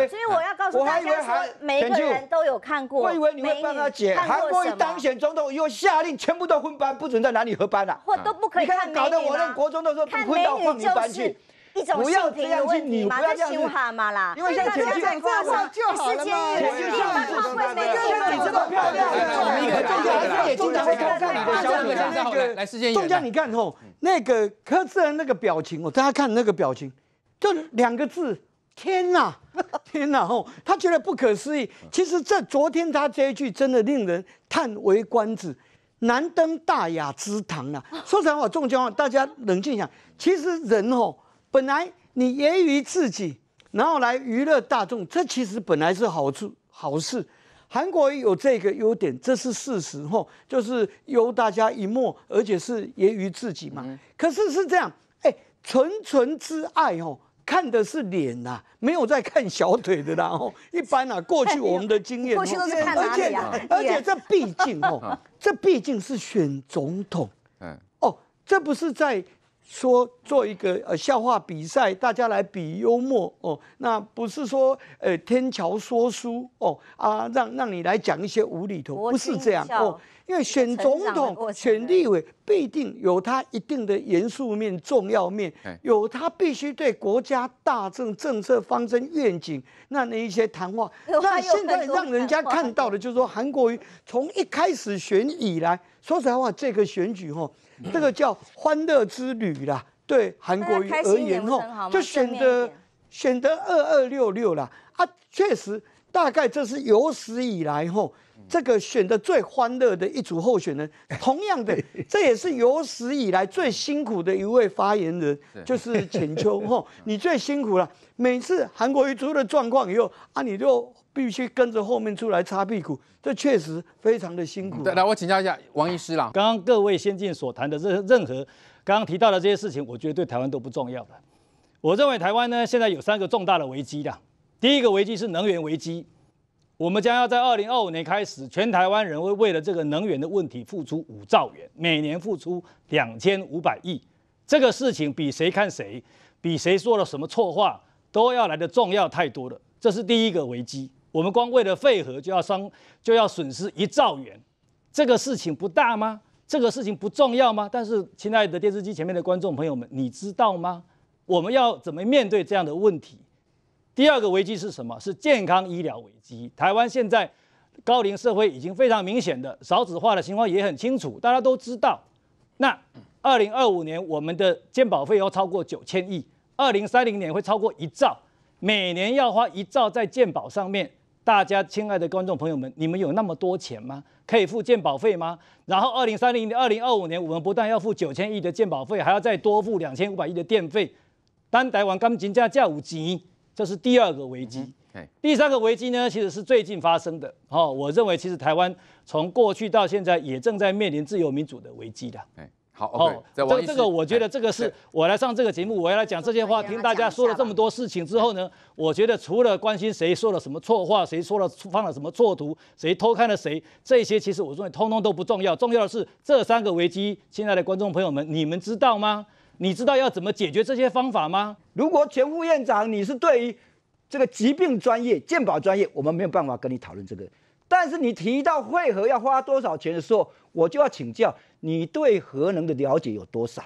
所以我要告诉我大家还以为还说，每一个人都有看过。我以为你会帮他解，韩国瑜当选总统以后下令全部都分班，不准在哪里合班了，或都不可以你看看美女搞得我那吗？国中的时候看分到放美女就是牛班去。一种不要性平的这样去你问题嘛，这羞不要这样子哈嘛啦。因为像这个前太夸张，就好了嘛世界就像办法会没有像你这么漂亮的，来我们一个中奖他也经常会偷看你的小腿。来来来，事件中将，你看吼，那个柯志恩那个表情，我大家看那个表情，就两个字：天哪，天哪！吼，他觉得不可思议。其实这昨天他这一句真的令人叹为观止，难登大雅之堂啊！说实话，中将大家冷静一下，其实人哦本来你揶揄自己，然后来娱乐大众，这其实本来是好处好事。韩国有这个优点，这是事实吼，就是由大家一默，而且是揶揄自己嘛。可是是这样，哎，纯纯之爱哦，看的是脸呐、没有在看小腿的啦哦。一般啊，过去我们的经验哦，过去都是看哪而且里啊而且这毕竟哦，这毕竟是选总统。嗯，哦，这不是在说做一个呃笑话比赛，大家来比幽默哦，那不是说呃天桥说书哦啊，让让你来讲一些无厘头，不是这样哦。因为选总统选立委必定有他一定的严肃面、重要面哎，有他必须对国家大政、政策方针、愿景那那一些谈话。那现在让人家看到的就是说，韩国瑜从一开始选以来，说实在话，这个选举哈，这个叫欢乐之旅啦。对韩国瑜而言哈，就选的选的二二六六啦啊，确实大概这是有史以来吼。这个选的最欢乐的一组候选人，同样的，这也是有史以来最辛苦的一位发言人，就是浅秋吼，你最辛苦了。每次韩国瑜出了状况以后啊，你就必须跟着后面出来擦屁股，这确实非常的辛苦。对，来我请教一下王医师啦。刚刚各位先进所谈的任任何刚刚提到的这些事情，我觉得对台湾都不重要的。我认为台湾呢现在有三个重大的危机的，第一个危机是能源危机，我们将要在二零二五年开始，全台湾人会为了这个能源的问题付出五兆元，每年付出两千五百亿。这个事情比谁看谁，比谁说了什么错话，都要来的重要太多了。这是第一个危机。我们光为了废核就要伤，就要损失一兆元，这个事情不大吗？这个事情不重要吗？但是，亲爱的电视机前面的观众朋友们，你知道吗？我们要怎么面对这样的问题？第二个危机是什么？是健康医疗危机。台湾现在高龄社会已经非常明显的少子化的情况也很清楚，大家都知道。那二零二五年我们的健保费要超过九千亿，二零三零年会超过一兆，每年要花一兆在健保上面。大家亲爱的观众朋友们，你们有那么多钱吗？可以付健保费吗？然后二零三零年、二零二五年，我们不但要付九千亿的健保费，还要再多付两千五百亿的电费。单台湾钢琴价价五级，这是第二个危机。哎第三个危机呢，其实是最近发生的。哦，我认为其实台湾从过去到现在也正在面临自由民主的危机的。哎，好这个这个，我觉得这个是我来上这个节目，我要来讲这些话，听大家说了这么多事情之后呢，我觉得除了关心谁说了什么错话，谁说了放了什么错图，谁偷看了谁，这些其实我认为通通都不重要，重要的是这三个危机，亲爱的观众朋友们，你们知道吗？你知道要怎么解决这些方法吗？如果前副院长你是对于这个疾病专业、健保专业，我们没有办法跟你讨论这个。但是你提到会合要花多少钱的时候，我就要请教你对核能的了解有多少？